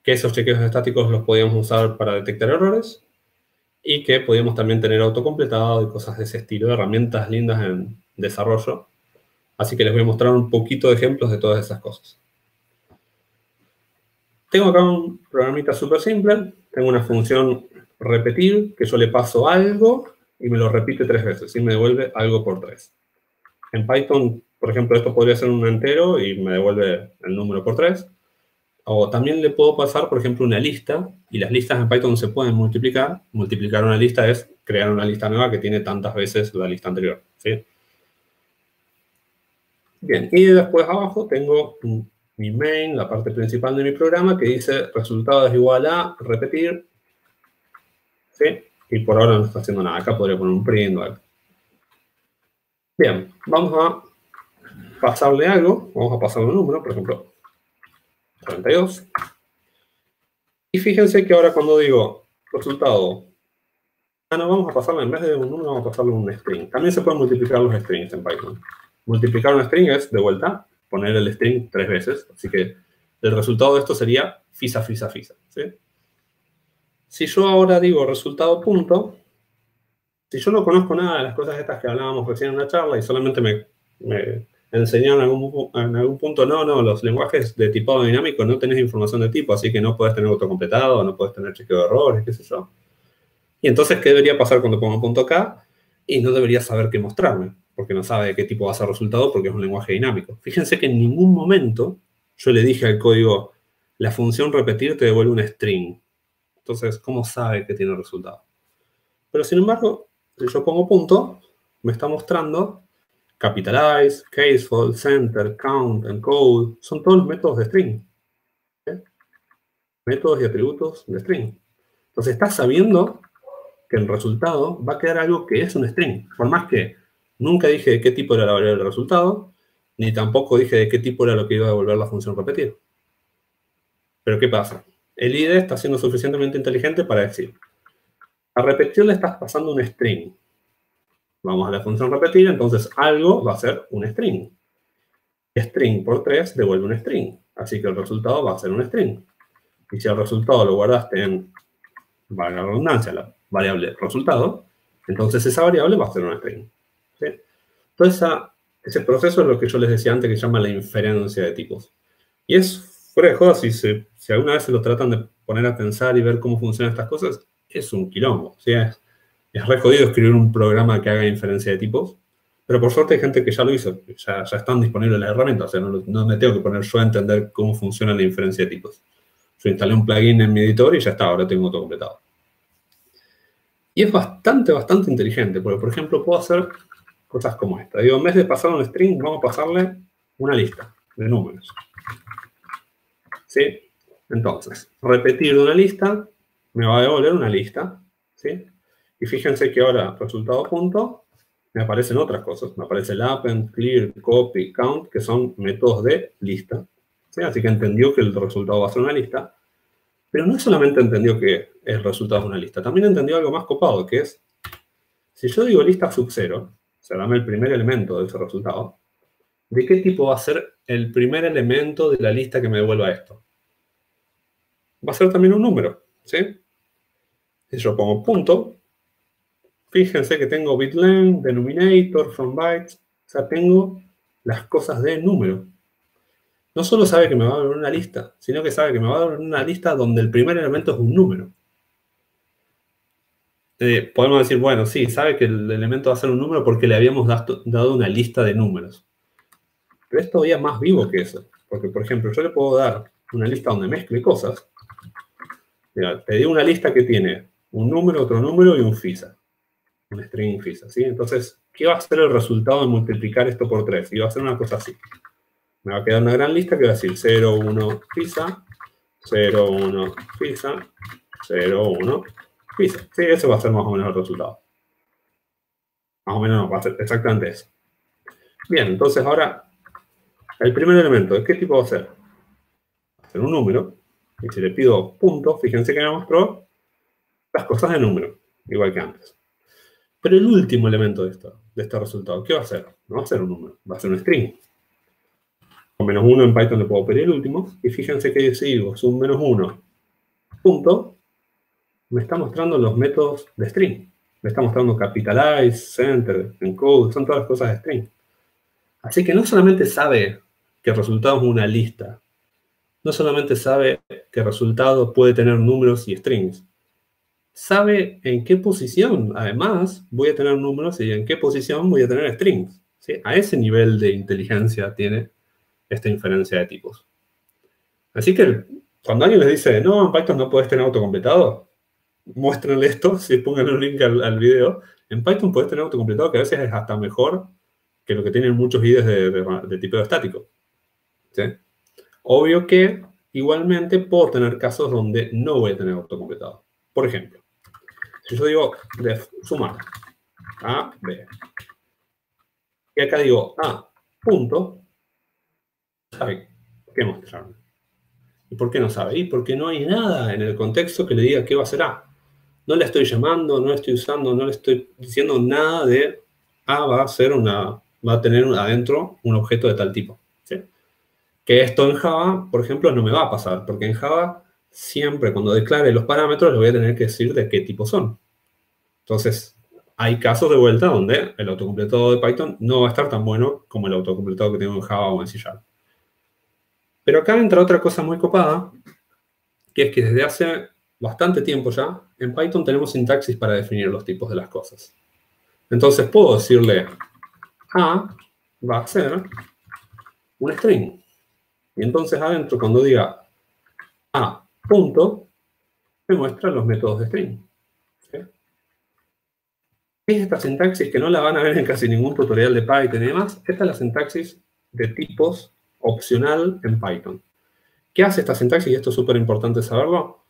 que esos chequeos estáticos los podíamos usar para detectar errores y que podíamos también tener autocompletado y cosas de ese estilo, herramientas lindas en desarrollo. Así que les voy a mostrar un poquito de ejemplos de todas esas cosas. Tengo acá un programita súper simple. Tengo una función repetir, que yo le paso algo y me lo repite tres veces y me devuelve algo por tres. En Python, por ejemplo, esto podría ser un entero y me devuelve el número por tres. O también le puedo pasar, por ejemplo, una lista, y las listas en Python se pueden multiplicar. Multiplicar una lista es crear una lista nueva que tiene tantas veces la lista anterior. ¿sí? Bien, y después abajo tengo mi main, la parte principal de mi programa, que dice resultado es igual a repetir. ¿sí? Y por ahora no está haciendo nada. Acá podría poner un print o algo. Bien, vamos a pasarle algo. Vamos a pasarle un número, por ejemplo, 42. Y fíjense que ahora cuando digo resultado, ah, no, vamos a pasarle, en vez de un número, vamos a pasarle un string. También se pueden multiplicar los strings en Python. Multiplicar un string es, de vuelta, poner el string tres veces. Así que el resultado de esto sería fisa, fisa, fisa. Si yo ahora digo resultado punto, si yo no conozco nada de las cosas estas que hablábamos recién en la charla y solamente me, me enseñaron en algún, punto, no, no, los lenguajes de tipado dinámico no tenés información de tipo, así que no puedes tener autocompletado, no puedes tener chequeo de errores, qué sé yo. Y entonces, ¿qué debería pasar cuando pongo punto K? Y no debería saber qué mostrarme, porque no sabe de qué tipo va a ser resultado porque es un lenguaje dinámico. Fíjense que en ningún momento yo le dije al código, la función repetir te devuelve un string. Entonces, ¿cómo sabe que tiene resultado? Pero sin embargo, si yo pongo punto, me está mostrando capitalize, caseful, center, count, encode, son todos los métodos de string. Métodos y atributos de string. Entonces estás sabiendo que el resultado va a quedar algo que es un string. Por más que nunca dije de qué tipo era la variable del resultado, ni tampoco dije de qué tipo era lo que iba a devolver la función repetir. Pero ¿qué pasa? El IDE está siendo suficientemente inteligente para decir, A repetir le estás pasando un string. Vamos a la función repetir, entonces algo va a ser un string. String por 3 devuelve un string. Así que el resultado va a ser un string. Y si el resultado lo guardaste en, valga la redundancia, la variable resultado, entonces esa variable va a ser un string. Entonces, ese proceso es lo que yo les decía antes que se llama la inferencia de tipos. Y es fuera de joda, si, si alguna vez se lo tratan de poner a pensar y ver cómo funcionan estas cosas, es un quilombo. Es, es re escribir un programa que haga inferencia de tipos, pero por suerte hay gente que ya lo hizo, ya, ya están disponibles las herramientas, o sea, no, no, me tengo que poner yo a entender cómo funciona la inferencia de tipos. Yo instalé un plugin en mi editor y ya está, ahora tengo todo completado. Y es bastante, bastante inteligente, porque por ejemplo puedo hacer cosas como esta. Digo, en vez de pasar un string, vamos a pasarle una lista de números. ¿Sí? Entonces, repetir una lista me va a devolver una lista. ¿Sí? Y fíjense que ahora, resultado punto, me aparecen otras cosas. Me aparece el append, clear, copy, count, que son métodos de lista. ¿Sí? Así que entendió que el resultado va a ser una lista. Pero no solamente entendió que el resultado es una lista, también entendió algo más copado, que es, si yo digo lista sub 0, o sea, dame el primer elemento de ese resultado, ¿de qué tipo va a ser el primer elemento de la lista que me devuelva esto? Va a ser también un número, ¿sí? Si yo pongo punto, fíjense que tengo bitlen, denominator, from bytes, o sea, tengo las cosas de número no solo sabe que me va a dar una lista, sino que sabe que me va a dar una lista donde el primer elemento es un número. Eh, podemos decir, bueno, sí, sabe que el elemento va a ser un número porque le habíamos dado una lista de números. Pero es todavía más vivo que eso. Porque, por ejemplo, yo le puedo dar una lista donde mezcle cosas. Mira, te di una lista que tiene un número, otro número y un FISA. Un string FISA, ¿sí? Entonces, ¿qué va a ser el resultado de multiplicar esto por 3? Y va a ser una cosa así me va a quedar una gran lista que va a decir 0, 1, pizza, 0, 1, pizza, 0, 1, pizza. Sí, ese va a ser más o menos el resultado. Más o menos no, va a ser exactamente eso. Bien, entonces ahora, el primer elemento, ¿de qué tipo va a ser? Va a ser un número. Y si le pido punto, fíjense que me mostró las cosas de número, igual que antes. Pero el último elemento de, esto, de este resultado, ¿qué va a ser? No va a ser un número, va a ser un string con menos 1 en Python le puedo pedir el último. Y fíjense que si digo un menos 1 punto, me está mostrando los métodos de string. Me está mostrando capitalize, center, encode, son todas las cosas de string. Así que no solamente sabe que el resultado es una lista, no solamente sabe que el resultado puede tener números y strings, sabe en qué posición, además, voy a tener números y en qué posición voy a tener strings. A ese nivel de inteligencia tiene esta inferencia de tipos. Así que cuando alguien les dice, no, en Python no puedes tener autocompletado, muéstrenle esto, <laughs> si pongan un link al, video. En Python puedes tener autocompletado que a veces es hasta mejor que lo que tienen muchos IDEs de, tipo estático. Obvio que igualmente puedo tener casos donde no voy a tener autocompletado. Por ejemplo, si yo digo def sumar A, B, y acá digo A, punto, sabe qué mostrarme. ¿Y por qué no sabe? Y porque no hay nada en el contexto que le diga qué va a ser A. No le estoy llamando, no le estoy usando, no le estoy diciendo nada de A va a ser una, va a tener adentro un objeto de tal tipo. Que esto en Java, por ejemplo, no me va a pasar, porque en Java siempre cuando declare los parámetros le voy a tener que decir de qué tipo son. Entonces, hay casos de vuelta donde el autocompletado de Python no va a estar tan bueno como el autocompletado que tengo en Java o en C. Pero acá entra otra cosa muy copada, que es que desde hace bastante tiempo ya, en Python tenemos sintaxis para definir los tipos de las cosas. Entonces puedo decirle A va a ser un string. Y entonces adentro, cuando diga A punto, me muestra los métodos de string. ¿Qué es esta sintaxis que no la van a ver en casi ningún tutorial de Python y demás? Esta es la sintaxis de tipos opcional en Python. ¿Qué hace esta sintaxis? Y esto es súper importante saberlo.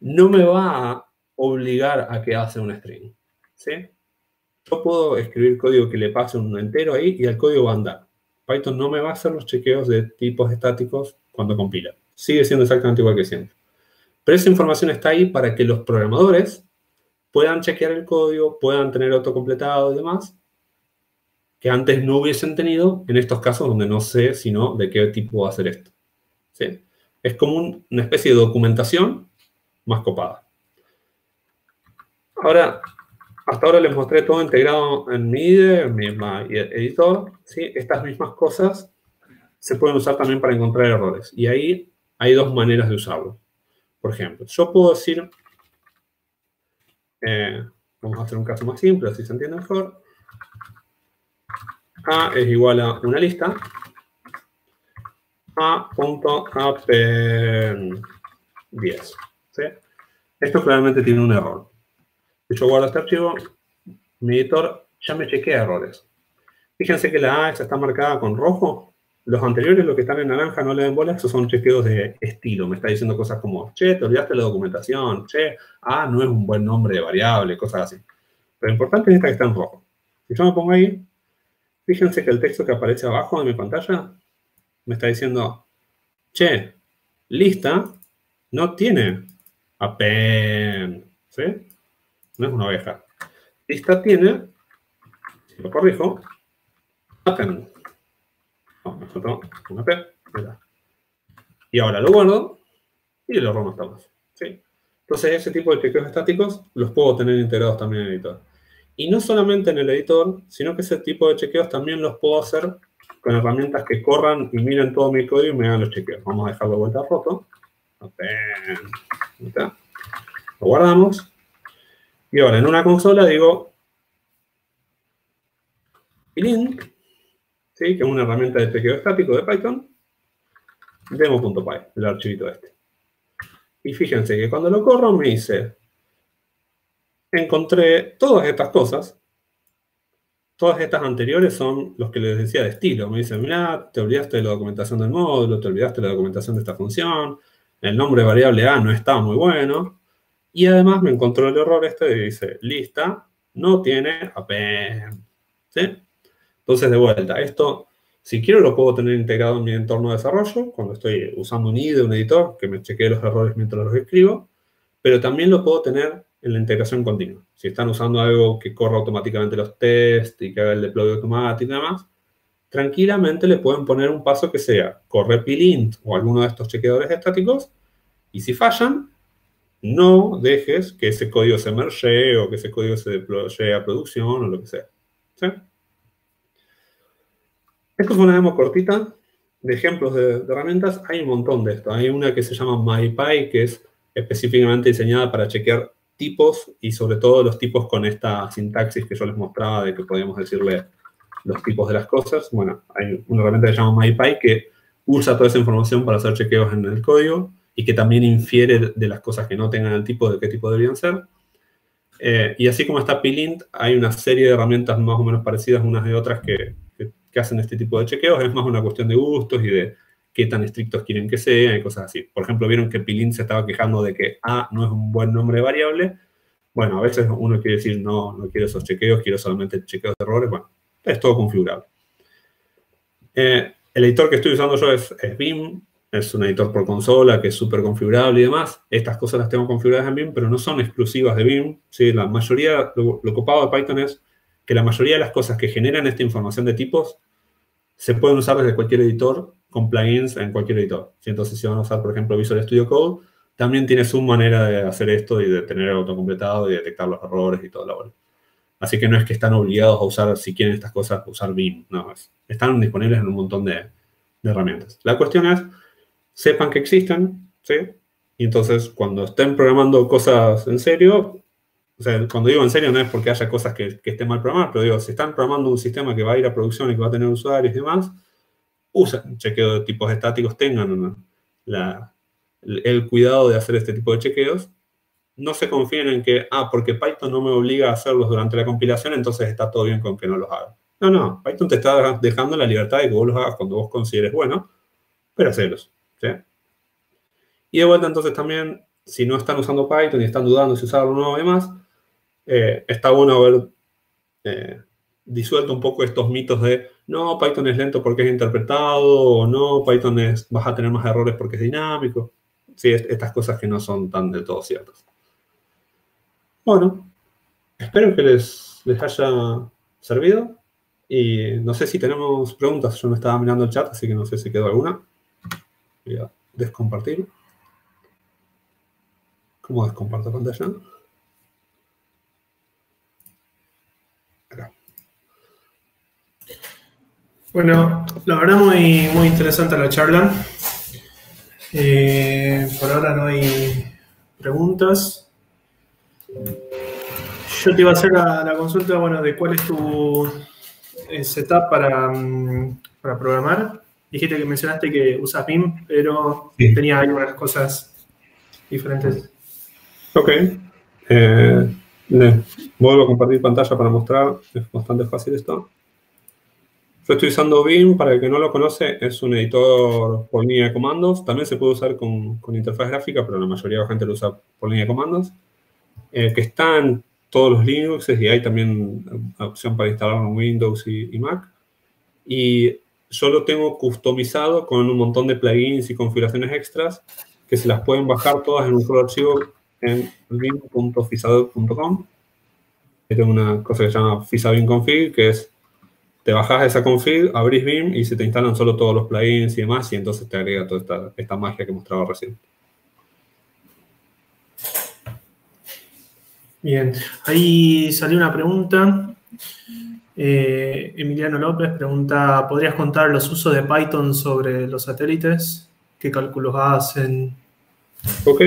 No me va a obligar a que hace un string. ¿sí? Yo puedo escribir código que le pase un entero ahí y el código va a andar. Python no me va a hacer los chequeos de tipos estáticos cuando compila. Sigue siendo exactamente igual que siempre. Pero esa información está ahí para que los programadores puedan chequear el código, puedan tener autocompletado y demás, que antes no hubiesen tenido en estos casos donde no sé sino de qué tipo va a ser esto. ¿Sí? Es como una especie de documentación más copada. Ahora, hasta ahora les mostré todo integrado en mi IDE, en mi editor. ¿sí? Estas mismas cosas se pueden usar también para encontrar errores. Y ahí hay dos maneras de usarlo. Por ejemplo, yo puedo decir, eh, vamos a hacer un caso más simple, así se entiende mejor. A es igual a una lista. A.app10. Esto claramente tiene un error. Si yo guardo este archivo, mi editor ya me chequea errores. Fíjense que la A está marcada con rojo. Los anteriores, los que están en naranja, no le den bola, esos son chequeos de estilo. Me está diciendo cosas como, che, te olvidaste la documentación, che, A no es un buen nombre de variable, cosas así. Lo importante es esta que está en rojo. Si yo me pongo ahí, fíjense que el texto que aparece abajo de mi pantalla me está diciendo, che, lista no tiene apen, ¿sí? No es una oveja. Lista tiene, si lo corrijo, apen. Una P. Y ahora lo guardo y lo más. ¿sí? Entonces, ese tipo de chequeos estáticos los puedo tener integrados también en el editor. Y no solamente en el editor, sino que ese tipo de chequeos también los puedo hacer con herramientas que corran y miren todo mi código y me hagan los chequeos. Vamos a dejarlo de vuelta roto. Lo guardamos. Y ahora en una consola digo link, ¿sí? que es una herramienta de chequeo estático de Python, demo.py, el archivito este. Y fíjense que cuando lo corro me dice, encontré todas estas cosas, Todas estas anteriores son los que les decía de estilo. Me dicen, mira, te olvidaste de la documentación del módulo, te olvidaste de la documentación de esta función, el nombre variable A no está muy bueno. Y además me encontró el error este de dice, lista, no tiene append. ¿Sí? Entonces, de vuelta, esto, si quiero, lo puedo tener integrado en mi entorno de desarrollo, cuando estoy usando un IDE, un editor, que me chequee los errores mientras los escribo, pero también lo puedo tener en la integración continua. Si están usando algo que corra automáticamente los tests y que haga el deploy automático y demás, tranquilamente le pueden poner un paso que sea corre plint o alguno de estos chequeadores estáticos y si fallan, no dejes que ese código se merge o que ese código se deploye a producción o lo que sea. ¿Sí? Esto fue una demo cortita de ejemplos de, herramientas. Hay un montón de esto. Hay una que se llama MyPy, que es específicamente diseñada para chequear tipos y sobre todo los tipos con esta sintaxis que yo les mostraba de que podíamos decirle los tipos de las cosas. Bueno, hay una herramienta que se llama MyPy que usa toda esa información para hacer chequeos en el código y que también infiere de las cosas que no tengan el tipo de qué tipo deberían ser. Eh, y así como está Plint, hay una serie de herramientas más o menos parecidas unas de otras que, que hacen este tipo de chequeos. Es más una cuestión de gustos y de qué tan estrictos quieren que sean y cosas así. Por ejemplo, vieron que Pilín se estaba quejando de que A no es un buen nombre de variable. Bueno, a veces uno quiere decir, no, no quiero esos chequeos, quiero solamente chequeos de errores. Bueno, es todo configurable. Eh, el editor que estoy usando yo es, es, Vim, es un editor por consola que es súper configurable y demás. Estas cosas las tengo configuradas en Vim, pero no son exclusivas de Vim. ¿sí? La mayoría, lo, lo copado de Python es que la mayoría de las cosas que generan esta información de tipos se pueden usar desde cualquier editor con plugins en cualquier editor. Entonces, si van a usar, por ejemplo, Visual Studio Code, también tiene su manera de hacer esto y de tener autocompletado y detectar los errores y todo la bola. Así que no es que están obligados a usar, si quieren estas cosas, usar Vim. No, están disponibles en un montón de, de, herramientas. La cuestión es, sepan que existen, ¿sí? Y entonces, cuando estén programando cosas en serio, cuando digo en serio no es porque haya cosas que, que estén mal programadas, pero digo, si están programando un sistema que va a ir a producción y que va a tener usuarios y demás, usen chequeo de tipos estáticos, tengan el cuidado de hacer este tipo de chequeos. No se confíen en que, ah, porque Python no me obliga a hacerlos durante la compilación, entonces está todo bien con que no los haga. No, no, Python te está dejando la libertad de que vos los hagas cuando vos consideres bueno, pero hacerlos. ¿sí? Y de vuelta, entonces también, si no están usando Python y están dudando si usarlo o no, además, eh, está bueno haber eh, disuelto un poco estos mitos de no, Python es lento porque es interpretado, o no, Python es, vas a tener más errores porque es dinámico. Sí, estas cosas que no son tan del todo ciertas. Bueno, espero que les, les haya servido. Y no sé si tenemos preguntas. Yo no estaba mirando el chat, así que no sé si quedó alguna. Voy a descompartir. ¿Cómo descomparto pantalla? Bueno, la verdad muy, muy interesante la charla. Eh, por ahora no hay preguntas. Yo te iba a hacer la, la consulta, bueno, de cuál es tu eh, setup para, mm, para, programar. Dijiste que mencionaste que usas BIM, pero sí. tenía algunas cosas diferentes. Ok. Eh, vuelvo a compartir pantalla para mostrar. Es bastante fácil esto. Yo estoy usando BIM, para el que no lo conoce, es un editor por línea de comandos. También se puede usar con, con interfaz gráfica, pero la mayoría de la gente lo usa por línea de comandos. Eh, que está en todos los Linux y hay también opción para instalarlo en Windows y, y, Mac. Y yo lo tengo customizado con un montón de plugins y configuraciones extras que se las pueden bajar todas en un solo archivo en bin.fisador.com. Tengo una cosa que se llama Fisabin Config, que es te bajas esa config, abrís BIM y se te instalan solo todos los plugins y demás, y entonces te agrega toda esta, esta magia que mostraba recién. Bien, ahí salió una pregunta. Eh, Emiliano López pregunta, ¿podrías contar los usos de Python sobre los satélites? ¿Qué cálculos hacen? Ok.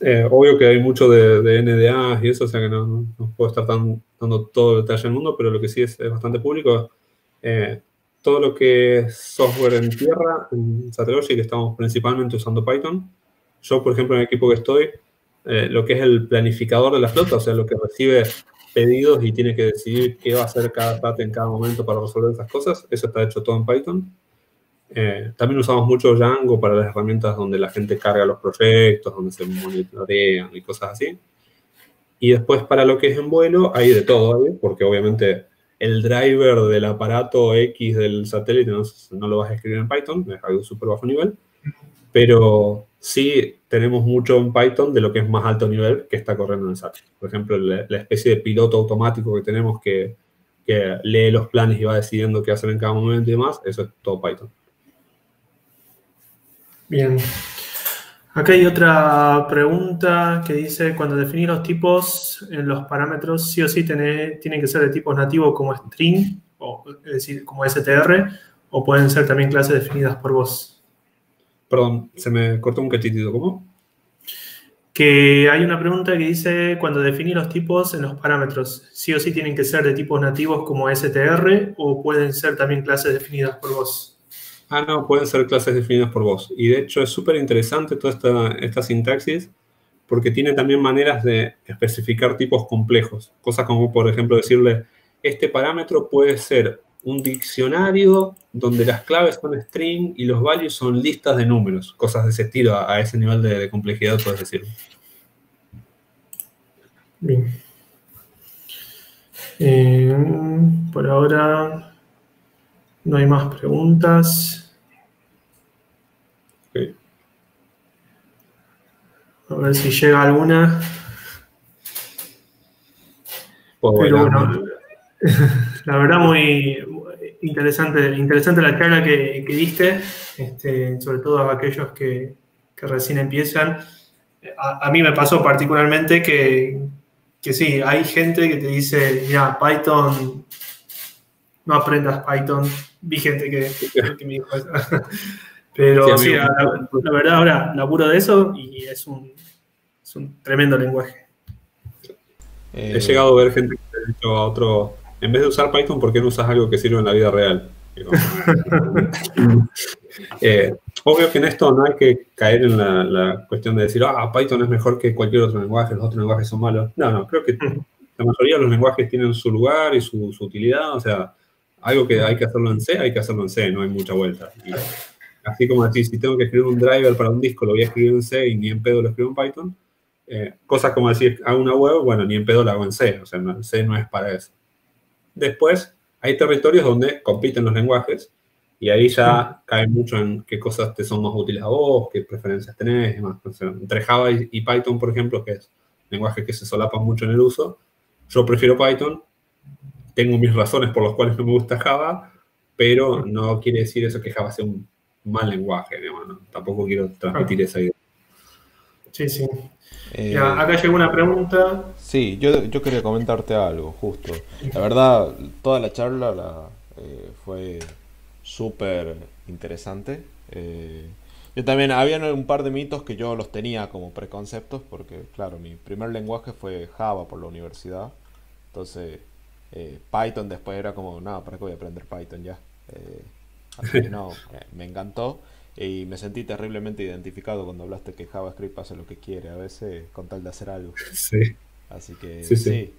Eh, obvio que hay mucho de, de, NDA y eso, o sea que no, no puedo estar tan, dando todo el detalle del mundo, pero lo que sí es, es bastante público. Eh, todo lo que es software en tierra, en Satellogic, estamos principalmente usando Python. Yo, por ejemplo, en el equipo que estoy, eh, lo que es el planificador de la flota, o sea, lo que recibe pedidos y tiene que decidir qué va a hacer cada SAT en cada momento para resolver esas cosas, eso está hecho todo en Python. Eh, también usamos mucho Django para las herramientas donde la gente carga los proyectos, donde se monitorean y cosas así. Y después para lo que es en vuelo hay de todo, ¿eh? porque obviamente el driver del aparato X del satélite no, no, lo vas a escribir en Python, es algo súper bajo nivel, pero sí tenemos mucho en Python de lo que es más alto nivel que está corriendo en el SAT. Por ejemplo, la, la especie de piloto automático que tenemos que, que lee los planes y va decidiendo qué hacer en cada momento y demás, eso es todo Python. Bien. Acá hay otra pregunta que dice, cuando definís los tipos en los parámetros, sí o sí tiene, tienen que ser de tipos nativos como string, o, es decir, como str, o pueden ser también clases definidas por vos. Perdón, se me cortó un cachitito, ¿cómo? Que hay una pregunta que dice, cuando definís los tipos en los parámetros, sí o sí tienen que ser de tipos nativos como str, o pueden ser también clases definidas por vos. Ah, no, pueden ser clases definidas por vos. Y de hecho es súper interesante toda esta, sintaxis porque tiene también maneras de especificar tipos complejos. Cosas como, por ejemplo, decirle, este parámetro puede ser un diccionario donde las claves son string y los values son listas de números. Cosas de ese estilo, a, ese nivel de, de, complejidad puedes decirlo. Bien. Eh, por ahora no hay más preguntas. A ver si llega alguna. Pero bueno, <laughs> la verdad muy interesante, interesante la charla que, que diste, este, sobre todo a aquellos que, que recién empiezan. A, a, mí me pasó particularmente que, que sí, hay gente que te dice, ya, Python, no aprendas Python, vi gente que, <laughs> que me dijo eso. <laughs> Pero sí, sí la, la, verdad ahora laburo de eso y es un, es un tremendo lenguaje. Eh, He llegado a ver gente que ha dicho a otro, en vez de usar Python, ¿por qué no usas algo que sirve en la vida real? <laughs> eh, obvio que en esto no hay que caer en la, la, cuestión de decir, ah, Python es mejor que cualquier otro lenguaje, los otros lenguajes son malos. No, no, creo que la mayoría de los lenguajes tienen su lugar y su, su utilidad, o sea, algo que hay que hacerlo en C, hay que hacerlo en C, no hay mucha vuelta. Y así como decir, si tengo que escribir un driver para un disco, lo voy a escribir en C y ni en pedo lo escribo en Python. Eh, cosas como decir, hago una web, bueno, ni en pedo la hago en C, o sea, no, C no es para eso. Después, hay territorios donde compiten los lenguajes y ahí ya cae mucho en qué cosas te son más útiles a vos, qué preferencias tenés demás. O sea, entre Java y, Python, por ejemplo, que es lenguaje que se solapan mucho en el uso, yo prefiero Python, tengo mis razones por las cuales no me gusta Java, pero no quiere decir eso que Java sea un mal lenguaje, tampoco quiero transmitir esa idea. Sí, sí. Eh, acá llegó una pregunta. Sí, yo, yo, quería comentarte algo, justo. La verdad, toda la charla la, eh, fue súper interesante. Eh, yo también, había un par de mitos que yo los tenía como preconceptos, porque claro, mi primer lenguaje fue Java por la universidad. Entonces, Python después era como, no, ¿para qué voy a aprender Python ya? así que no, <laughs> me encantó. Y me sentí terriblemente identificado cuando hablaste que JavaScript hace lo que quiere, a veces con tal de hacer algo. Sí. Así que sí.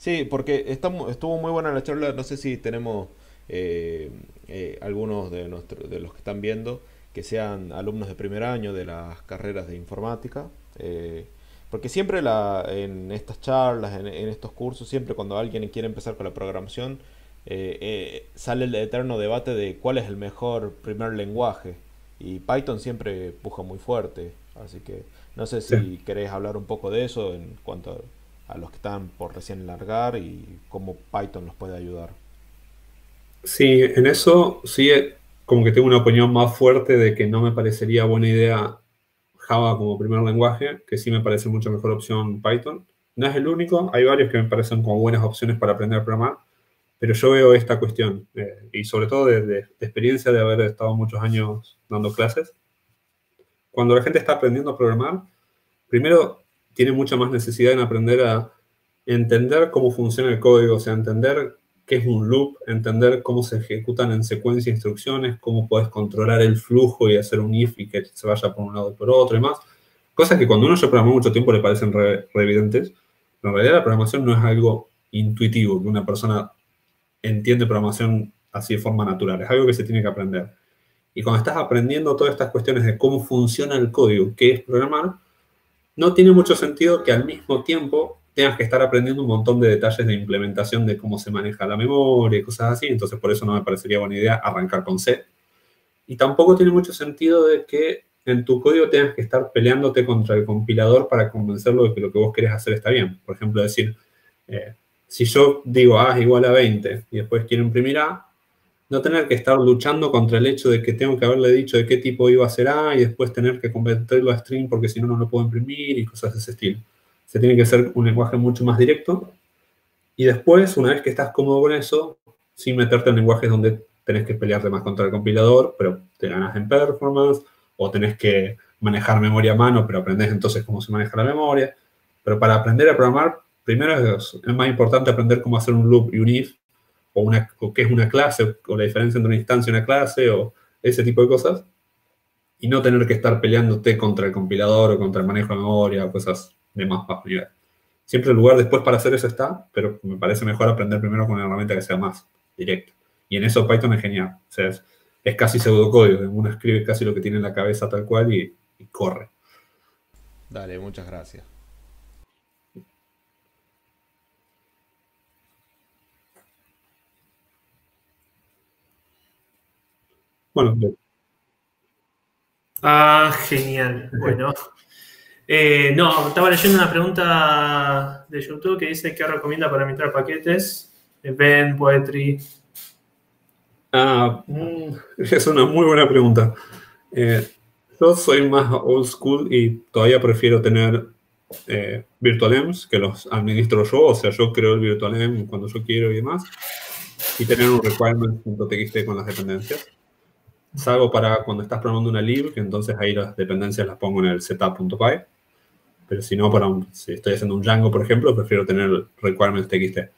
Sí, porque estuvo muy buena la charla. No sé si tenemos eh, eh, algunos de, de los que están viendo que sean alumnos de primer año de las carreras de informática. Eh, porque siempre la, en estas charlas, en, en, estos cursos, siempre cuando alguien quiere empezar con la programación, sale el eterno debate de cuál es el mejor primer lenguaje. Y Python siempre puja muy fuerte, así que no sé si querés hablar un poco de eso en cuanto a, los que están por recién largar y cómo Python los puede ayudar. Sí, en eso sí, eh, como que tengo una opinión más fuerte de que no me parecería buena idea Java como primer lenguaje, que sí me parece mucho mejor opción Python. No es el único, hay varios que me parecen como buenas opciones para aprender a programar, pero yo veo esta cuestión, eh, y sobre todo de, experiencia de haber estado muchos años dando clases, cuando la gente está aprendiendo a programar, primero tiene mucha más necesidad en aprender a entender cómo funciona el código, o sea, entender qué es un loop, entender cómo se ejecutan en secuencia instrucciones, cómo puedes controlar el flujo y hacer un if y que se vaya por un lado y por otro y más. Cosas que cuando uno ya programó mucho tiempo le parecen re, evidentes. en realidad la programación no es algo intuitivo que una persona entiende programación así de forma natural, es algo que se tiene que aprender. Y cuando estás aprendiendo todas estas cuestiones de cómo funciona el código, qué es programar, no tiene mucho sentido que al mismo tiempo tengas que estar aprendiendo un montón de detalles de implementación de cómo se maneja la memoria y cosas así. Entonces, por eso no me parecería buena idea arrancar con C. Y tampoco tiene mucho sentido de que en tu código tengas que estar peleándote contra el compilador para convencerlo de que lo que vos querés hacer está bien. Por ejemplo, decir, eh, si yo digo A es igual a 20 y después quiero imprimir A, no tener que estar luchando contra el hecho de que tengo que haberle dicho de qué tipo iba a ser A y después tener que convertirlo a string porque si no, no lo puedo imprimir y cosas de ese estilo. Se tiene que ser un lenguaje mucho más directo. Y después, una vez que estás cómodo con eso, sin meterte en lenguajes donde tenés que pelearte más contra el compilador, pero te ganas en performance, o tenés que manejar memoria a mano, pero aprendes entonces cómo se maneja la memoria. Pero para aprender a programar, primero es, más importante aprender cómo hacer un loop y un if, o, una, qué es una clase, o la diferencia entre una instancia y una clase, o ese tipo de cosas, y no tener que estar peleándote contra el compilador o contra el manejo de memoria o cosas de más nivel. Siempre el lugar después para hacer eso está, pero me parece mejor aprender primero con una herramienta que sea más directa. Y en eso Python es genial. O sea, es, casi pseudocódigo. Uno escribe casi lo que tiene en la cabeza tal cual y corre. Dale, muchas gracias. Ah, genial. Bueno. <laughs> Eh, no, estaba leyendo una pregunta de YouTube que dice qué recomienda para administrar paquetes. Event, Poetry. Ah, mm, <laughs> es una muy buena pregunta. Eh, yo soy más old school y todavía prefiero tener eh, VirtualEMS que los administro yo. O sea, yo creo el VirtualEM cuando yo quiero y demás. Y tener un requirement.txt con las dependencias salvo para cuando estás programando una lib, que entonces ahí las dependencias las pongo en el setup.py. Pero si no, para si estoy haciendo un Django, por ejemplo, prefiero tener requirements.txt.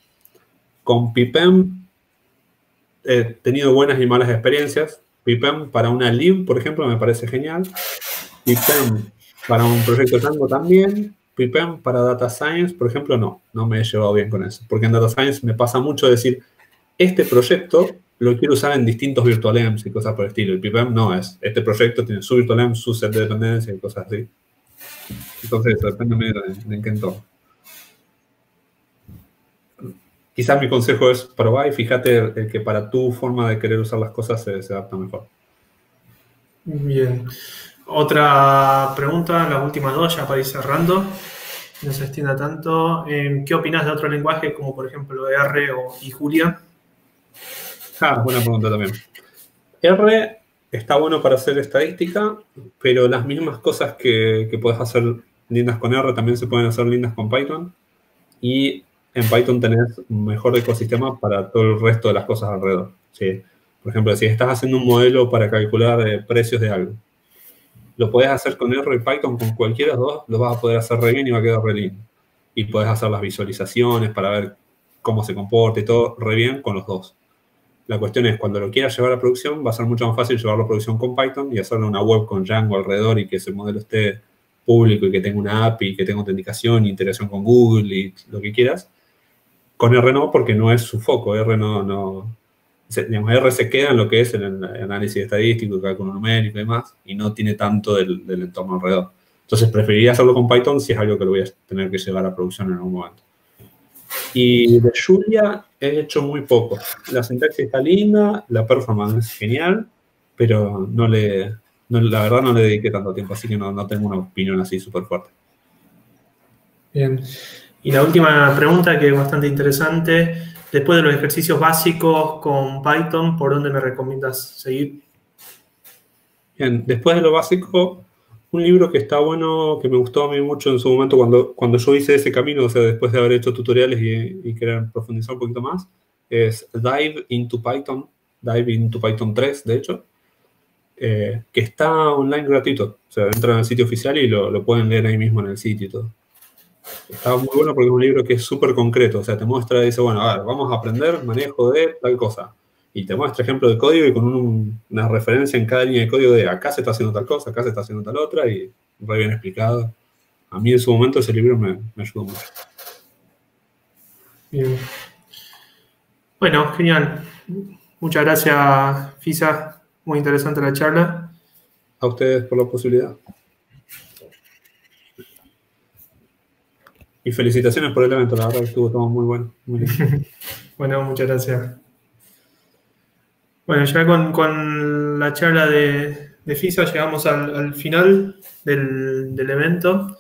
Con pipem he tenido buenas y malas experiencias. Pipem para una lib, por ejemplo, me parece genial. Pipem para un proyecto Django también. Pipem para Data Science, por ejemplo, no. No me he llevado bien con eso. Porque en Data Science me pasa mucho decir, este proyecto lo quiero usar en distintos virtualems y cosas por el estilo. El PIPM no es. Este proyecto tiene su virtualem, su set de dependencias y cosas así. Entonces, depende de, en qué entorno. Quizás mi consejo es probar y fíjate el, que para tu forma de querer usar las cosas se, se adapta mejor. Bien. Otra pregunta, las últimas dos, ya para ir cerrando. no se extienda tanto. Eh, ¿Qué opinas de otro lenguaje como por ejemplo R o, y Julia? Ah, buena pregunta también. R está bueno para hacer estadística, pero las mismas cosas que, que puedes hacer lindas con R también se pueden hacer lindas con Python. Y en Python tenés mejor ecosistema para todo el resto de las cosas alrededor. ¿sí? Por ejemplo, si estás haciendo un modelo para calcular eh, precios de algo, lo puedes hacer con R y Python, con cualquiera de los dos, lo vas a poder hacer re bien y va a quedar re lindo. Y puedes hacer las visualizaciones para ver cómo se comporta todo re bien con los dos. La cuestión es, cuando lo quieras llevar a producción, va a ser mucho más fácil llevarlo a producción con Python y hacerle una web con Django alrededor y que ese modelo esté público y que tenga una API, que tenga autenticación, interacción con Google y lo que quieras. Con R no, porque no es su foco. R no, no, R se queda en lo que es el análisis estadístico, cálculo numérico y demás, y no tiene tanto del, entorno alrededor. Entonces preferiría hacerlo con Python si es algo que lo voy a tener que llevar a producción en algún momento. Y de Julia he hecho muy poco. La sintaxis está linda, la performance es genial, pero no le, la verdad no le dediqué tanto tiempo, así que no, no tengo una opinión así súper fuerte. Bien. Y la última pregunta que es bastante interesante. Después de los ejercicios básicos con Python, ¿por dónde me recomiendas seguir? Bien, después de lo básico, un libro que está bueno, que me gustó a mí mucho en su momento cuando, cuando yo hice ese camino, o sea, después de haber hecho tutoriales y, querer profundizar un poquito más, es Dive into Python, Dive into Python 3, de hecho, eh, que está online gratuito. O sea, entran al sitio oficial y lo, lo pueden leer ahí mismo en el sitio y todo. Está muy bueno porque es un libro que es súper concreto, o sea, te muestra, dice, bueno, a ver, vamos a aprender manejo de tal cosa. Y te muestra ejemplo de código y con una referencia en cada línea de código de acá se está haciendo tal cosa, acá se está haciendo tal otra y re bien explicado. A mí en su momento ese libro me, me ayudó mucho. Bien. Bueno, genial. Muchas gracias, Fisa. Muy interesante la charla. A ustedes por la posibilidad. Y felicitaciones por el evento, la verdad que estuvo todo muy bueno. <laughs> bueno, muchas gracias. Bueno, ya con, la charla de, FISA llegamos al, final del, evento.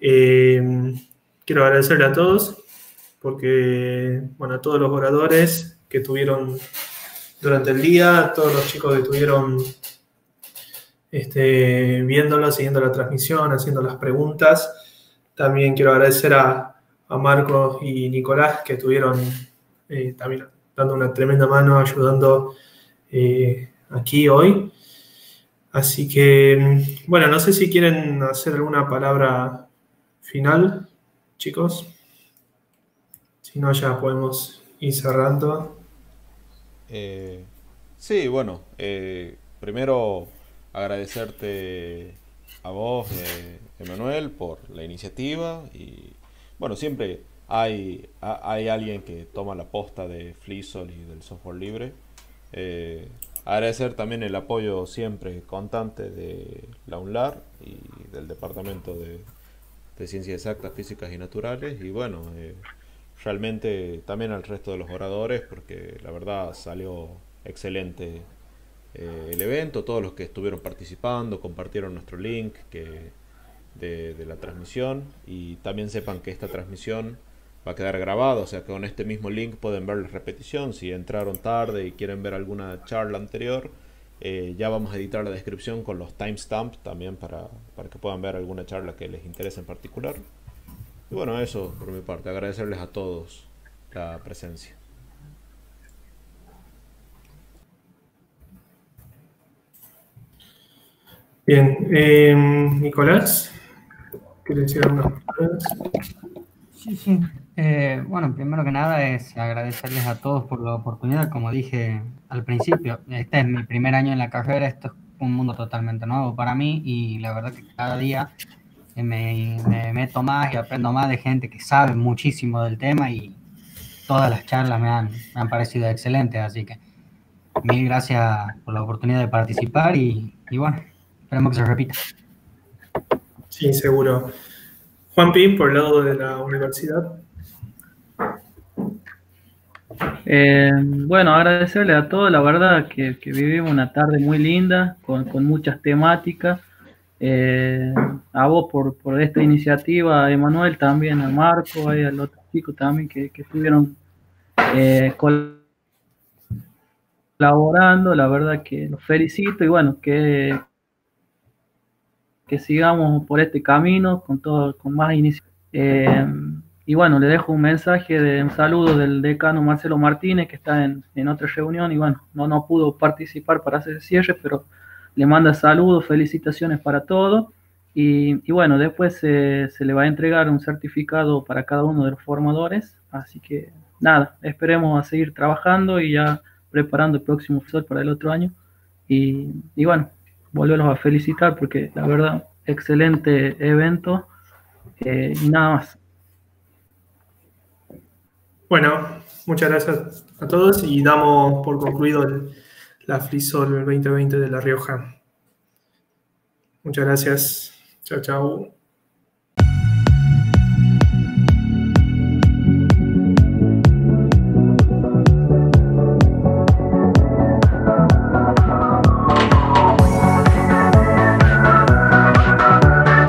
Eh, quiero agradecerle a todos, porque, bueno, a todos los oradores que tuvieron durante el día, a todos los chicos que estuvieron este, viéndolo, siguiendo la transmisión, haciendo las preguntas. También quiero agradecer a, Marcos y Nicolás que estuvieron eh, también dando una tremenda mano, ayudando eh, aquí hoy. Así que, bueno, no sé si quieren hacer alguna palabra final, chicos. Si no, ya podemos ir cerrando. Eh, sí, bueno, primero agradecerte a vos, Emanuel, por la iniciativa y bueno, siempre hay, hay alguien que toma la posta de FreeSol y del software libre. Eh, agradecer también el apoyo siempre constante de la UNLAR y del Departamento de, Ciencias Exactas, Físicas y Naturales. Y bueno, eh, realmente también al resto de los oradores porque la verdad salió excelente eh, el evento, todos los que estuvieron participando, compartieron nuestro link, que de, la transmisión. Y también sepan que esta transmisión va a quedar grabada, o sea que con este mismo link pueden ver la repetición, si entraron tarde y quieren ver alguna charla anterior, eh, ya vamos a editar la descripción con los timestamps también para, para que puedan ver alguna charla que les interese en particular. Y bueno, eso por mi parte, agradecerles a todos la presencia. Bien, eh, Nicolás. Sí, sí. Eh, bueno, primero que nada es agradecerles a todos por la oportunidad. Como dije al principio, este es mi primer año en la carrera, esto es un mundo totalmente nuevo para mí y la verdad que cada día me, meto más y aprendo más de gente que sabe muchísimo del tema y todas las charlas me han, me han parecido excelentes, así que mil gracias por la oportunidad de participar y, y bueno, esperemos que se repita. Sí, seguro. Juanpi, por el lado de la universidad. Eh, bueno, agradecerle a todos, la verdad que, vivimos una tarde muy linda, con, muchas temáticas. Eh, a vos por, por, esta iniciativa, a Emanuel también, a Marco, y al otro chico también que, que estuvieron eh, colaborando, la verdad que los felicito y bueno, que, que sigamos por este camino con todo, con más iniciativas. Eh, y bueno, le dejo un mensaje de un saludo del decano Marcelo Martínez, que está en, en otra reunión y bueno, no, no pudo participar para hacer el cierre, pero le manda saludos, felicitaciones para todos. Y, y bueno, después se, se, le va a entregar un certificado para cada uno de los formadores. Así que nada, esperemos a seguir trabajando y ya preparando el próximo sol para el otro año. Y, y bueno, volverlos a felicitar porque la verdad, excelente evento. Eh, y nada más. Bueno, muchas gracias a todos y damos por concluido el, la FreeSol 2020 de La Rioja. Muchas gracias. Chao, chao.